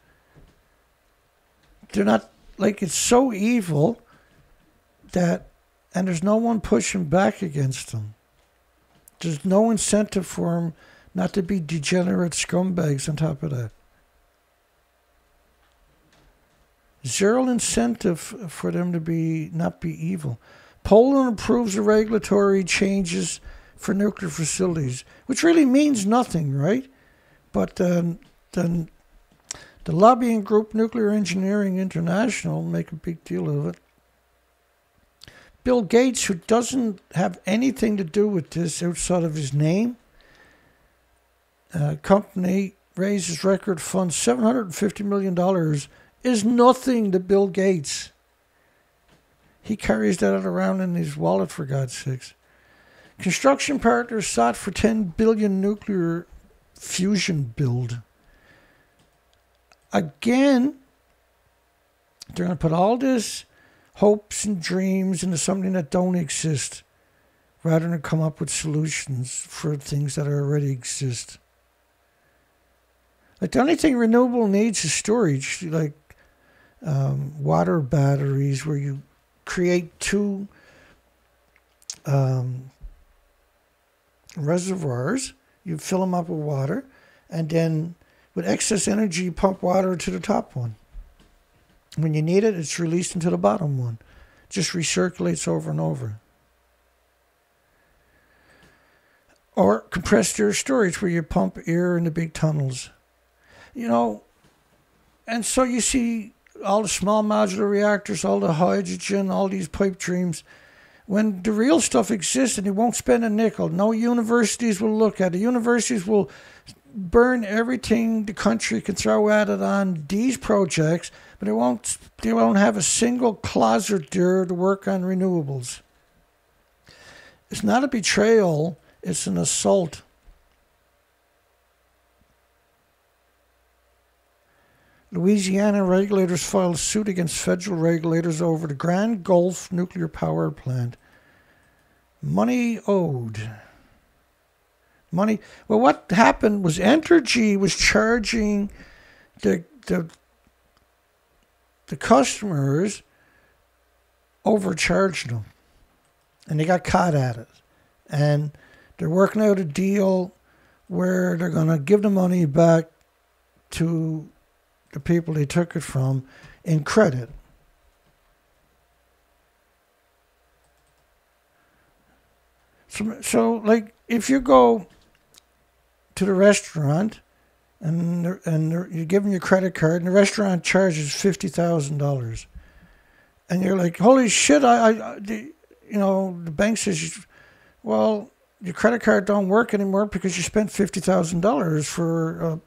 Speaker 1: They're not, like, it's so evil that and there's no one pushing back against them. There's no incentive for them not to be degenerate scumbags on top of that. Zero incentive for them to be not be evil. Poland approves the regulatory changes for nuclear facilities, which really means nothing, right? But um, then the lobbying group Nuclear Engineering International make a big deal of it. Bill Gates, who doesn't have anything to do with this outside of his name, uh, company raises record funds $750 million is nothing to Bill Gates. He carries that around in his wallet, for God's sakes. Construction partners sought for 10 billion nuclear fusion build. Again, they're going to put all this hopes and dreams into something that don't exist rather than come up with solutions for things that already exist. Like the only thing renewable needs is storage. Like um, water batteries where you create two um, reservoirs. You fill them up with water, and then with excess energy, pump water to the top one. When you need it, it's released into the bottom one. Just recirculates over and over. Or compressed air storage, where you pump air in the big tunnels. You know, and so you see all the small modular reactors, all the hydrogen, all these pipe dreams. When the real stuff exists and they won't spend a nickel, no universities will look at it. Universities will burn everything the country can throw at it on these projects, but they won't they won't have a single closet there to work on renewables. It's not a betrayal, it's an assault. Louisiana regulators filed suit against federal regulators over the Grand Gulf nuclear power plant. Money owed. Money. Well, what happened was Entergy was charging the the the customers overcharged them, and they got caught at it, and they're working out a deal where they're going to give the money back to the people they took it from in credit. So, so like if you go to the restaurant and and you give them your credit card and the restaurant charges fifty thousand dollars, and you're like, holy shit! I, I, the, you know, the bank says, well, your credit card don't work anymore because you spent fifty thousand dollars for a,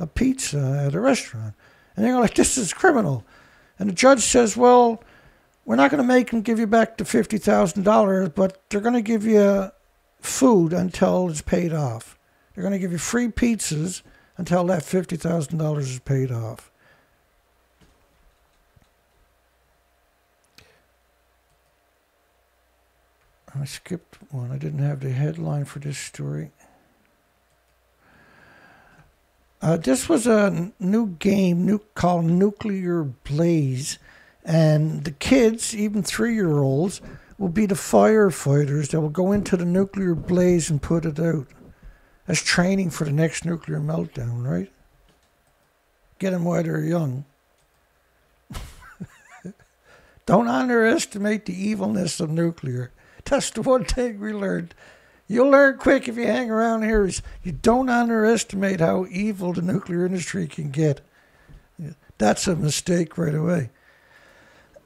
Speaker 1: a pizza at a restaurant. And they're like, this is criminal. And the judge says, well, we're not going to make them give you back the $50,000, but they're going to give you food until it's paid off. They're going to give you free pizzas until that $50,000 is paid off. I skipped one. I didn't have the headline for this story. Uh, this was a new game nu- called Nuclear Blaze, and the kids, even three year olds, will be the firefighters that will go into the nuclear blaze and put it out. That's training for the next nuclear meltdown, right? Get them while they're young. Don't underestimate the evilness of nuclear. That's the one thing we learned You'll learn quick if you hang around here. Is you don't underestimate how evil the nuclear industry can get. That's a mistake right away.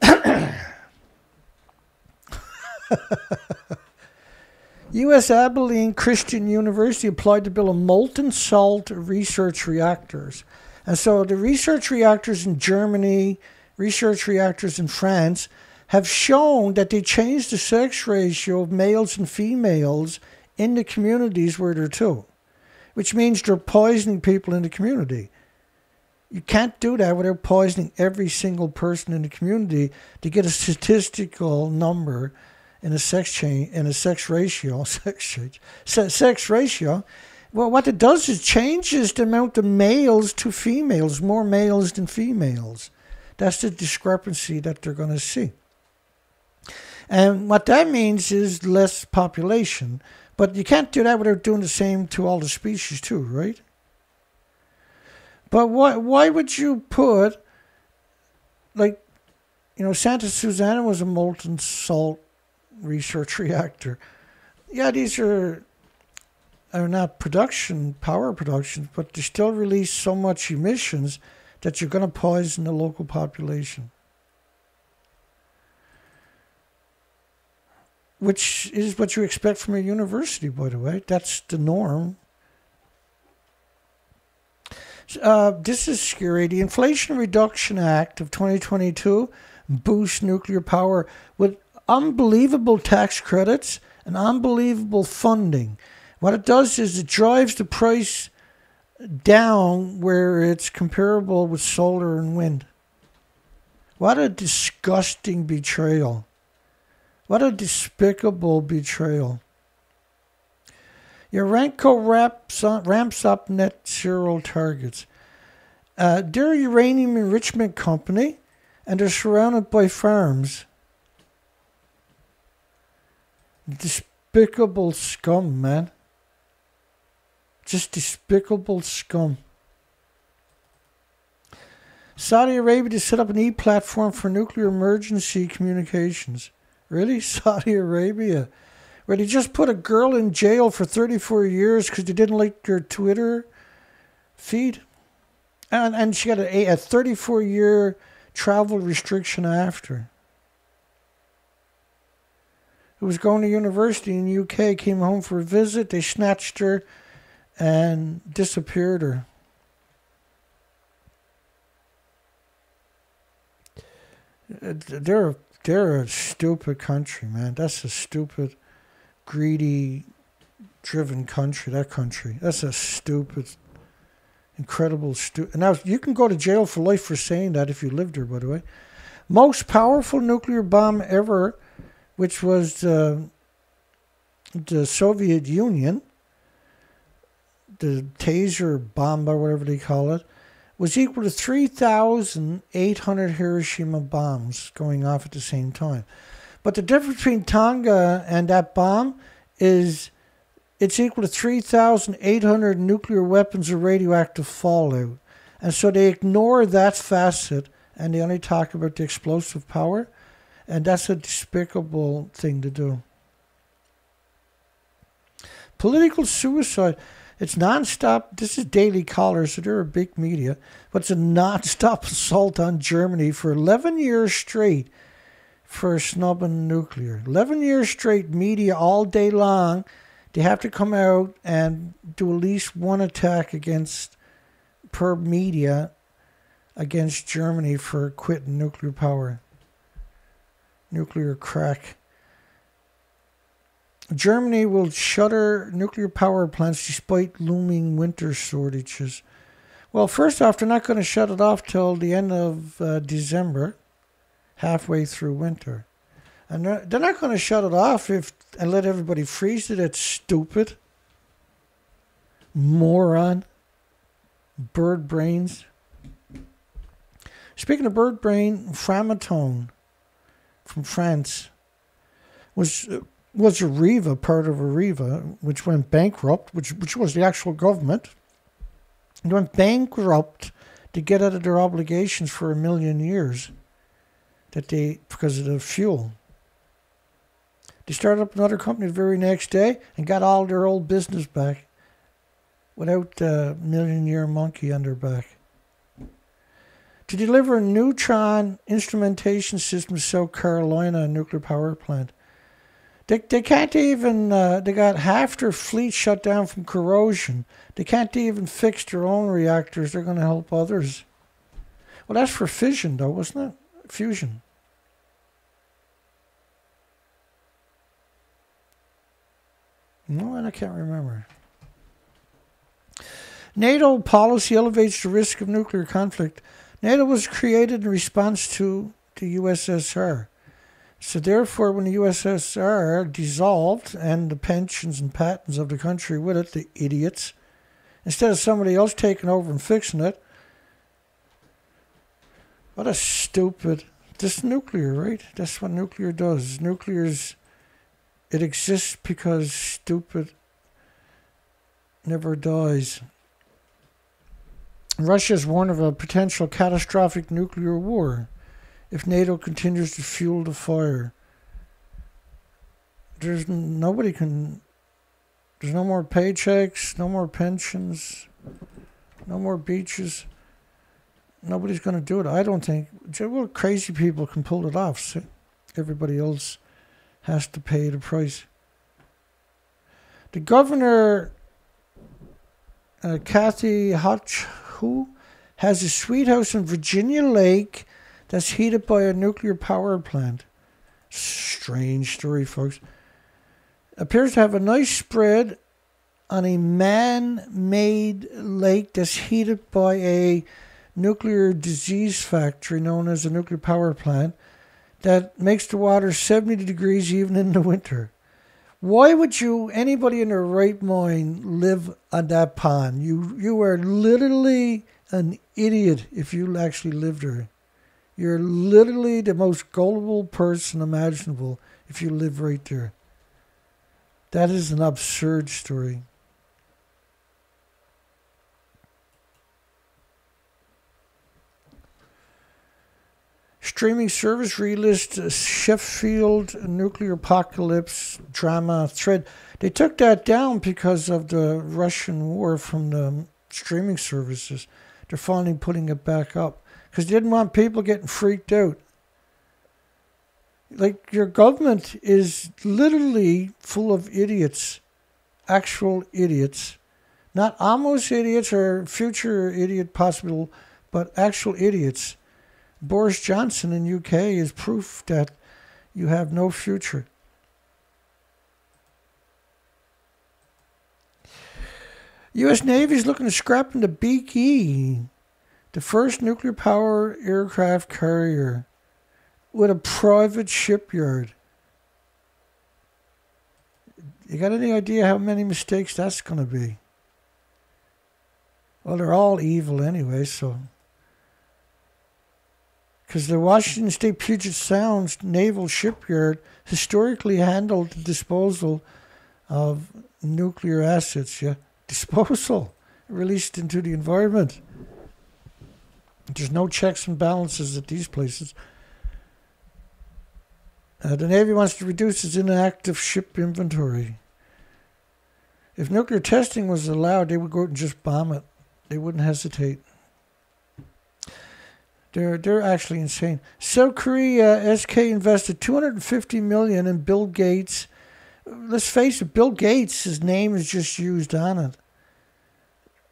Speaker 1: U.S. Abilene Christian University applied to build a molten salt research reactors. And so the research reactors in Germany, research reactors in France, have shown that they change the sex ratio of males and females in the communities where they're to, which means they're poisoning people in the community. You can't do that without poisoning every single person in the community to get a statistical number in a sex chain in a sex ratio sex change sex ratio. Well, what it does is changes the amount of males to females, more males than females. That's the discrepancy that they're going to see. And what that means is less population. But you can't do that without doing the same to all the species too, right? But why why would you put like you know Santa Susana was a molten salt research reactor. Yeah, these are are not production power productions, but they still release so much emissions that you're going to poison the local population. which is what you expect from a university, by the way. That's the norm. Uh, this is scary. The Inflation Reduction Act of 2022 boosts nuclear power with unbelievable tax credits and unbelievable funding. What it does is it drives the price down where it's comparable with solar and wind. What a disgusting betrayal. What a despicable betrayal. Urenco ramps up, ramps up net zero targets. Uh, their uranium enrichment company and they're surrounded by farms. Despicable scum, man. Just despicable scum. Saudi Arabia to set up an e-platform for nuclear emergency communications. Really? Saudi Arabia? Where they just put a girl in jail for 34 years because they didn't like her Twitter feed? And, and she got a, a 34 year travel restriction after. Who was going to university in the UK, came home for a visit, they snatched her and disappeared her. Uh, They're they're a stupid country, man. That's a stupid, greedy, driven country. That country. That's a stupid, incredible stupid. Now you can go to jail for life for saying that if you lived there. By the way, most powerful nuclear bomb ever, which was uh, the Soviet Union, the taser bomb or whatever they call it, was equal to 3,800 Hiroshima bombs going off at the same time. But the difference between Tonga and that bomb is it's equal to 3,800 nuclear weapons of radioactive fallout. And so they ignore that facet and they only talk about the explosive power. And that's a despicable thing to do. Political suicide. It's nonstop. This is Daily Caller, so they're a big media, but it's a nonstop assault on Germany for 11 years straight for snubbing nuclear. 11 years straight, media all day long. They have to come out and do at least one attack against per media against Germany for quitting nuclear power. Nuclear crack. Germany will shutter nuclear power plants despite looming winter shortages. Well, first off, they're not going to shut it off till the end of uh, December, halfway through winter. And they're, they're not going to shut it off if and let everybody freeze it. It's stupid. Moron. Bird brains. Speaking of bird brain, Framatome from France was was Areva part of Areva, which went bankrupt, which which was the actual government. It went bankrupt to get out of their obligations for a million years. That they because of the fuel. They started up another company the very next day and got all their old business back without the million year monkey on their back. To deliver a neutron instrumentation system to South Carolina nuclear power plant. They, they can't even, uh, they got half their fleet shut down from corrosion. They can't even fix their own reactors. They're going to help others. Well, that's for fission, though, wasn't it? Fusion. No, and I can't remember. NATO policy elevates the risk of nuclear conflict. NATO was created in response to the USSR. So therefore, when the USSR dissolved and the pensions and patents of the country with it, the idiots, instead of somebody else taking over and fixing it, what a stupid. This nuclear, right? That's what nuclear does. Nuclear's it exists because stupid never dies. Russia's warned of a potential catastrophic nuclear war if NATO continues to fuel the fire. There's nobody can. There's no more paychecks, no more pensions, no more beaches. Nobody's going to do it. I don't think. Well, crazy people can pull it off. So everybody else has to pay the price. The governor, uh, Kathy Hutch, who has a sweet house in Virginia Lake that's heated by a nuclear power plant. Strange story, folks. Appears to have a nice spread on a man made lake that's heated by a nuclear disease factory known as a nuclear power plant that makes the water 70 degrees even in the winter. Why would you, anybody in their right mind, live on that pond? You, you are literally an idiot if you actually lived there. You're literally the most gullible person imaginable if you live right there. That is an absurd story. Streaming service relist Sheffield nuclear apocalypse drama thread. They took that down because of the Russian war from the streaming services. They're finally putting it back up because they didn't want people getting freaked out. Like your government is literally full of idiots, actual idiots, not almost idiots or future idiot possible, but actual idiots Boris Johnson in UK is proof that you have no future. U.S. Navy is looking to scrap the Big E, the first nuclear power aircraft carrier with a private shipyard. You got any idea how many mistakes that's going to be? Well, they're all evil anyway, so because the Washington State Puget Sound Naval Shipyard historically handled the disposal of nuclear assets. Yeah, disposal released into the environment. There's no checks and balances at these places. Uh, the Navy wants to reduce its inactive ship inventory. If nuclear testing was allowed, they would go out and just bomb it. They wouldn't hesitate. They're they're actually insane. South Korea SK invested 250 million in Bill Gates. Let's face it, Bill Gates, his name is just used on it,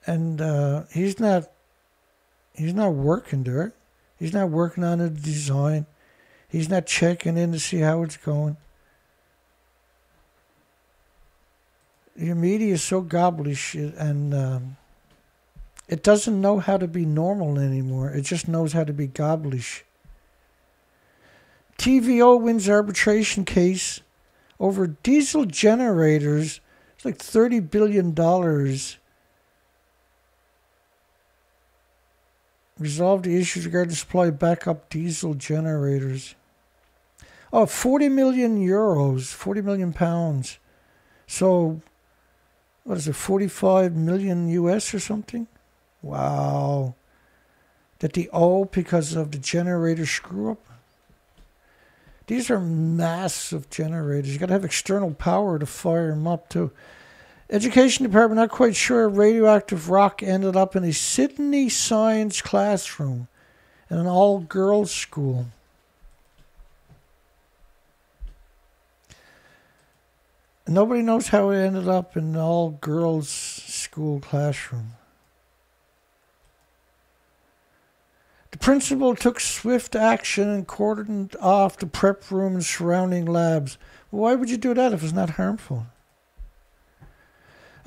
Speaker 1: and uh, he's not he's not working there. He's not working on the design. He's not checking in to see how it's going. Your media is so gobblish and. Um, it doesn't know how to be normal anymore. It just knows how to be gobblish. TVO wins arbitration case over diesel generators. It's like $30 billion. Resolve the issues regarding supply of backup diesel generators. Oh, 40 million euros, 40 million pounds. So, what is it, 45 million US or something? Wow. That the O because of the generator screw up? These are massive generators. You got to have external power to fire them up too. Education department not quite sure radioactive rock ended up in a Sydney science classroom in an all-girls school. Nobody knows how it ended up in an all-girls school classroom. Principal took swift action and cordoned off the prep room and surrounding labs. Why would you do that if it's not harmful?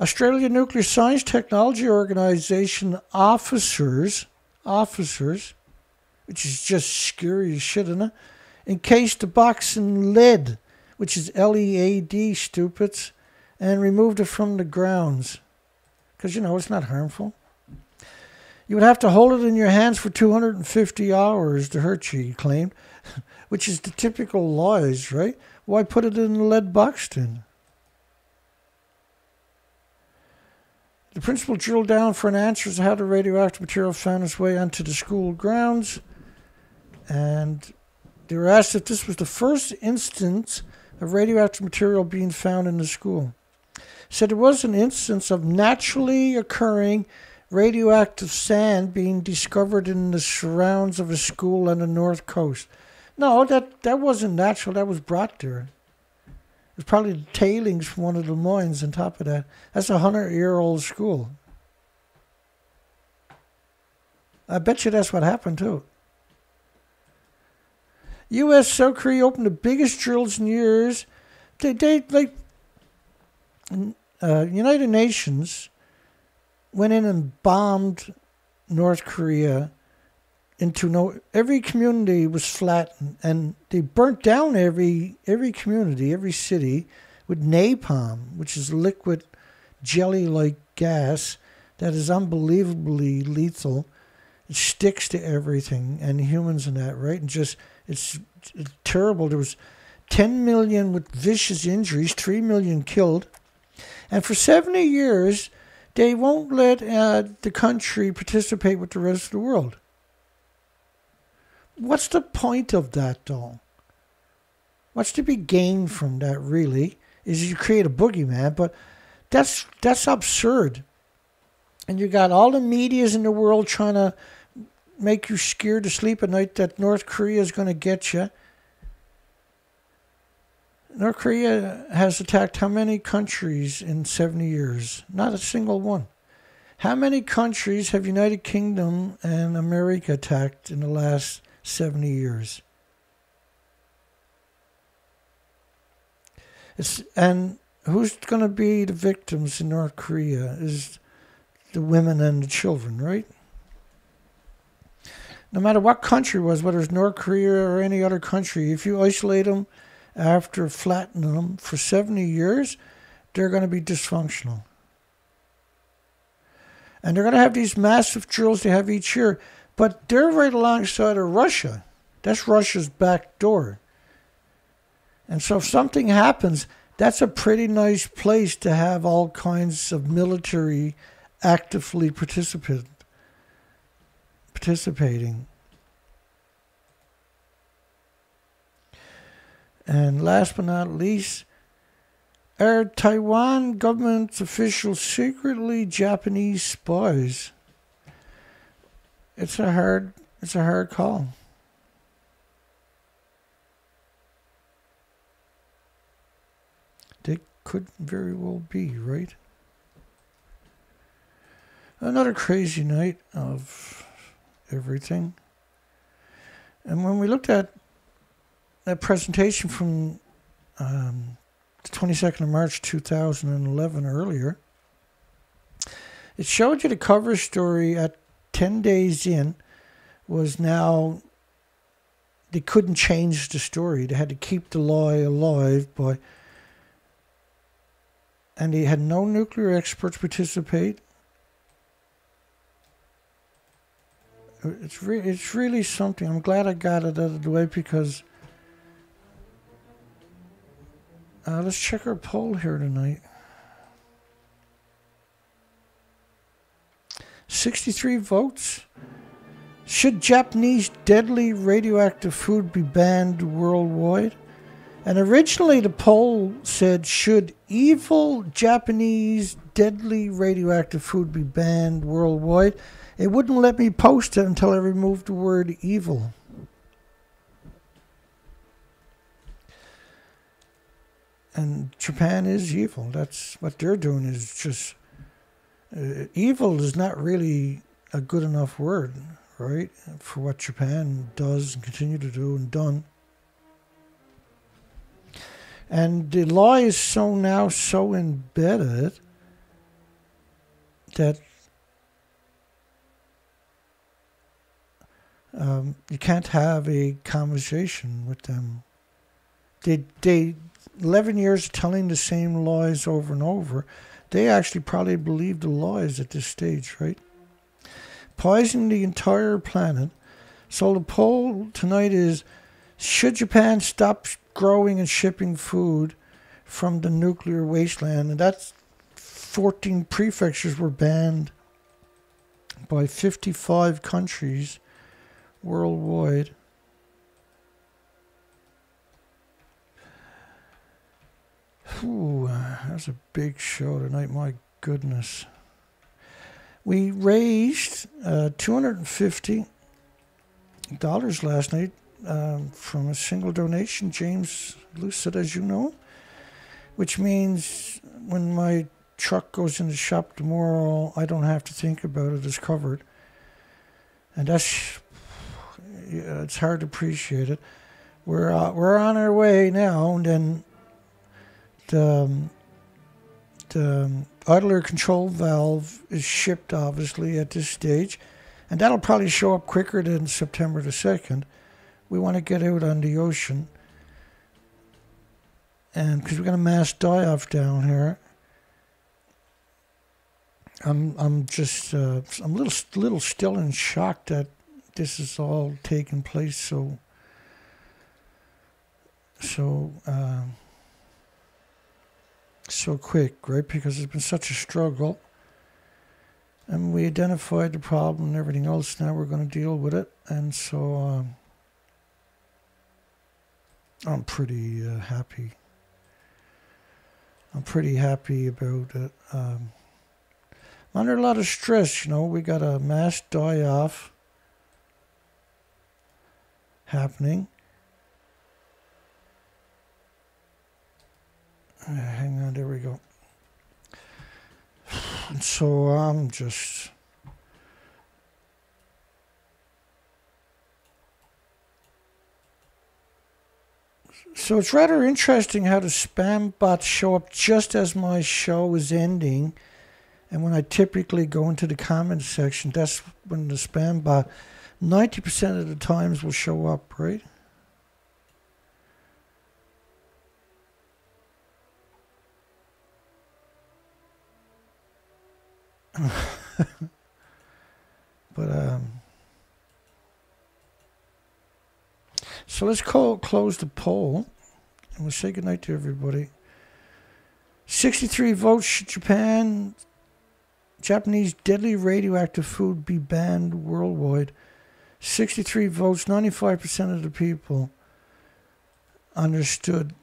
Speaker 1: Australia Nuclear Science Technology Organization officers, officers, which is just scary as shit, isn't it? Encased the box in lead, which is L-E-A-D, stupids, and removed it from the grounds. Because, you know, it's not harmful. You would have to hold it in your hands for 250 hours to hurt you, he claimed, which is the typical lies, right? Why put it in a lead Buxton? The principal drilled down for an answer as to how the radioactive material found its way onto the school grounds. And they were asked if this was the first instance of radioactive material being found in the school. Said it was an instance of naturally occurring radioactive sand being discovered in the surrounds of a school on the north coast. No, that, that wasn't natural. That was brought there. It's probably the tailings from one of the mines on top of that. That's a hundred year old school. I bet you that's what happened too. U.S. South Korea opened the biggest drills in years. They, they like uh, United Nations went in and bombed North Korea into no every community was flattened and they burnt down every every community every city with napalm which is liquid jelly like gas that is unbelievably lethal It sticks to everything and humans and that, right? And just it's, it's terrible. There was 10 million with vicious injuries, 3 million killed. And for 70 years, they won't let uh, the country participate with the rest of the world. What's the point of that, though? What's to be gained from that, really? Is you create a boogeyman, but that's that's absurd. And you got all the medias in the world trying to make you scared to sleep at night that North Korea is going to get you. North Korea has attacked how many countries in 70 years? Not a single one. How many countries have United Kingdom and America attacked in the last 70 years? It's, and who's going to be the victims in North Korea is the women and the children, right? No matter what country it was, whether it's North Korea or any other country, if you isolate them after flattening them for 70 years, they're going to be dysfunctional. And they're going to have these massive drills they have each year, but they're right alongside of Russia. That's Russia's back door. And so if something happens, that's a pretty nice place to have all kinds of military actively participate, participating. And last but not least, are Taiwan government officials secretly Japanese spies? It's a hard it's a hard call. They could very well be, right? Another crazy night of everything. And when we looked at that presentation from um, the 22nd of March 2011 earlier, it showed you the cover story at 10 days in was now they couldn't change the story. They had to keep the lie alive by and they had no nuclear experts participate. It's re- it's really something. I'm glad I got it out of the way because uh, let's check our poll here tonight. 63 votes. Should Japanese deadly radioactive food be banned worldwide? And originally the poll said, should evil Japanese deadly radioactive food be banned worldwide? It wouldn't let me post it until I removed the word evil. And Japan is evil. That's what they're doing is just uh, evil is not really a good enough word, right? For what Japan does and continue to do and done. And the law is so now so embedded that um, you can't have a conversation with them. They, they, 11 years telling the same lies over and over, they actually probably believe the lies at this stage, right? Poisoning the entire planet. So the poll tonight is should Japan stop growing and shipping food from the nuclear wasteland? And that's 14 prefectures were banned by 55 countries worldwide. Ooh, that's a big show tonight. My goodness. We raised uh, $250 last night um, from a single donation, James Lucid, as you know, which means when my truck goes in the shop tomorrow, I don't have to think about it. It's covered. And that's, yeah, it's hard to appreciate it. We're, uh, we're on our way now, and then the, um, the um, idler control valve is shipped, obviously, at this stage. And that'll probably show up quicker than September the 2nd we want to get out on the ocean. And because we're going to mass die off down here. I'm I'm just uh, I'm a little little still in shock that this is all taking place so so uh, so quick, right? Because it's been such a struggle, and we identified the problem and everything else. Now we're going to deal with it, and so um, I'm pretty uh, happy. I'm pretty happy about it. Um, I'm under a lot of stress, you know. We got a mass die off happening. Hang on, there we go. And so I'm just. So it's rather interesting how the spam bots show up just as my show is ending. And when I typically go into the comments section, that's when the spam bot 90% of the times will show up, right? but um so let's call close the poll and we'll say goodnight to everybody. 63 votes japan japanese deadly radioactive food be banned worldwide. 63 votes 95% of the people understood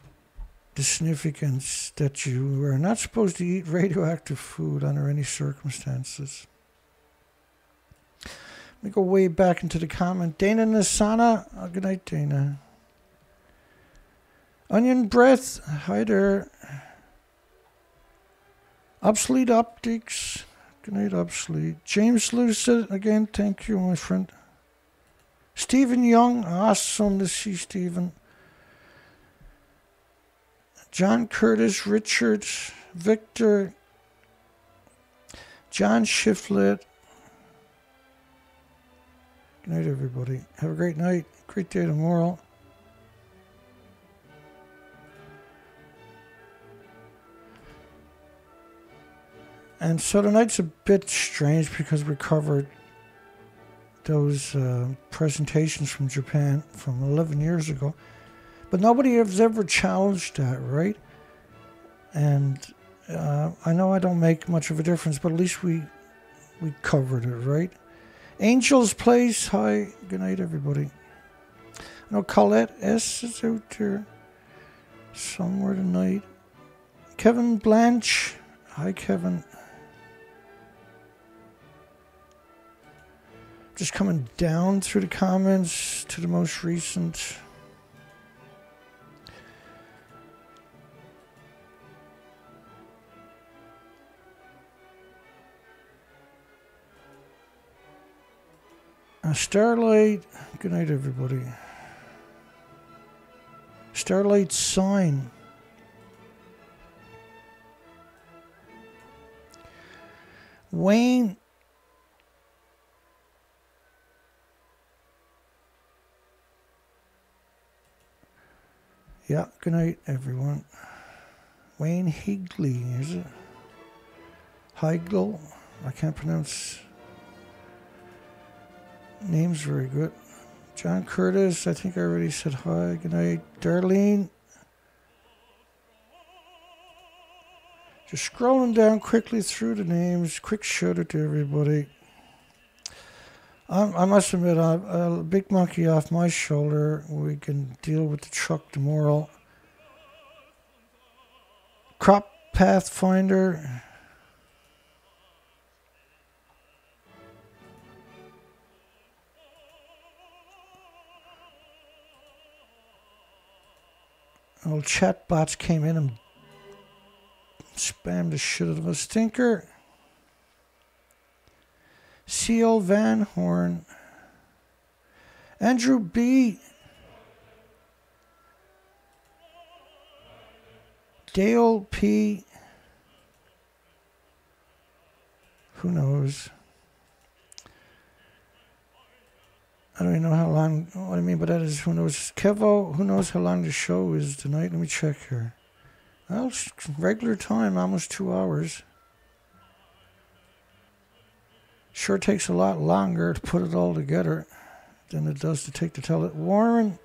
Speaker 1: the significance that you are not supposed to eat radioactive food under any circumstances. Let me go way back into the comment. Dana Nasana. Oh, good night, Dana. Onion Breath. Hi there. Obsolete Optics. Good night, Obsolete. James Lucid. Again, thank you, my friend. Stephen Young. Awesome to see Stephen. John Curtis, Richard, Victor, John Shiflett. Good night, everybody. Have a great night. Great day tomorrow. And so tonight's a bit strange because we covered those uh, presentations from Japan from 11 years ago. But nobody has ever challenged that, right? And uh, I know I don't make much of a difference, but at least we we covered it, right? Angels Place. Hi, good night, everybody. I know Colette S is out there somewhere tonight. Kevin Blanche. Hi, Kevin. Just coming down through the comments to the most recent. Uh, Starlight, good night, everybody. Starlight sign. Wayne. Yeah, good night, everyone. Wayne Higley, is it? Heigl? I can't pronounce name's very good. John Curtis, I think I already said hi. Good night. Darlene. Just scrolling down quickly through the names. Quick shout out to everybody. I, I must admit, I'm a big monkey off my shoulder. We can deal with the truck tomorrow. Crop Pathfinder. Little chat bots came in and spammed the shit out of a stinker. C.O. Van Horn. Andrew B. Dale P. Who knows? I don't even know how long. What I mean by that is, who knows? Kevo, who knows how long the show is tonight? Let me check here. Well, regular time, almost two hours. Sure takes a lot longer to put it all together than it does to take to tell it. Warren.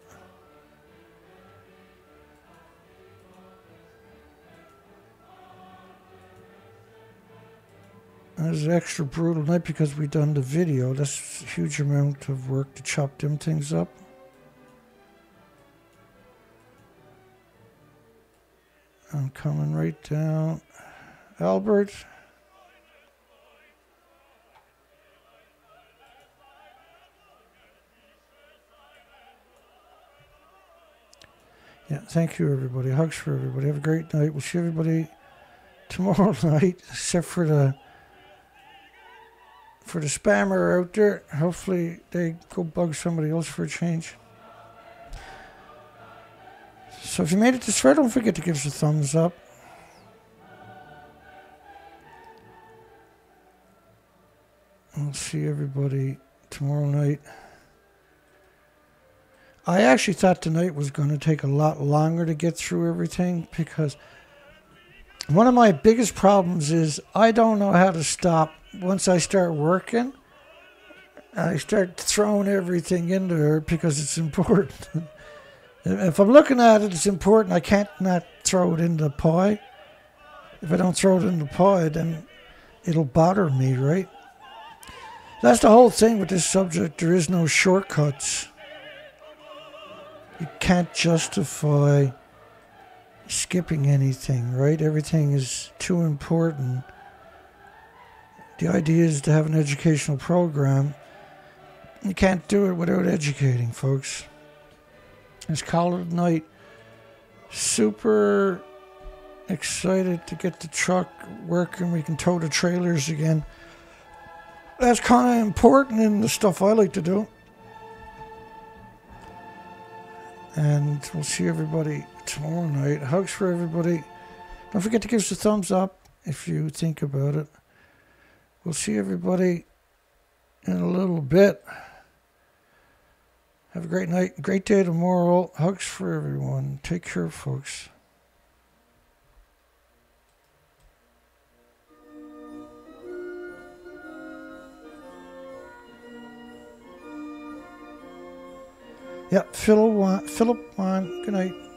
Speaker 1: It was an extra brutal night because we done the video. That's a huge amount of work to chop them things up. I'm coming right down. Albert. Yeah, thank you, everybody. Hugs for everybody. Have a great night. We'll see everybody tomorrow night, except for the for the spammer out there. Hopefully, they go bug somebody else for a change. So, if you made it this far, don't forget to give us a thumbs up. We'll see everybody tomorrow night. I actually thought tonight was going to take a lot longer to get through everything because one of my biggest problems is I don't know how to stop once I start working. I start throwing everything into her because it's important. if I'm looking at it, it's important. I can't not throw it in the pie. If I don't throw it in the pie, then it'll bother me, right? That's the whole thing with this subject. There is no shortcuts. You can't justify skipping anything, right? Everything is too important. The idea is to have an educational program. You can't do it without educating, folks. It's call it night. Super excited to get the truck working. We can tow the trailers again that's kind of important in the stuff I like to do. And we'll see everybody tomorrow night. Hugs for everybody. Don't forget to give us a thumbs up if you think about it. We'll see everybody in a little bit. Have a great night, great day tomorrow. Hugs for everyone. Take care, folks. Yep, Philip. Philip one. Good night.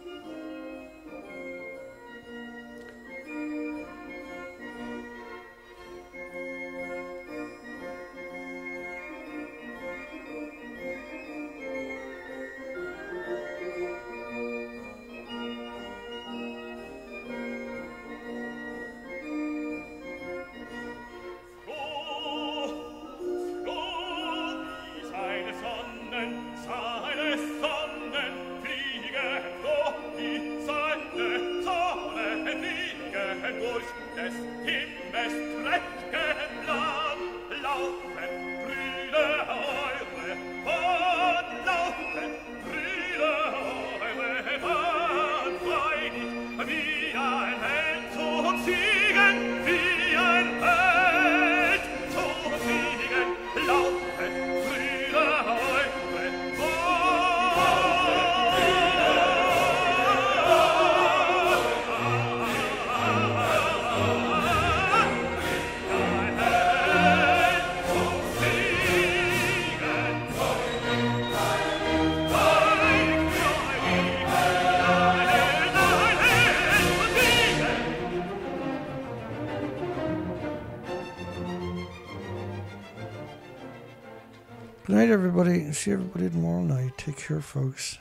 Speaker 1: See everybody tomorrow night. Take care, folks.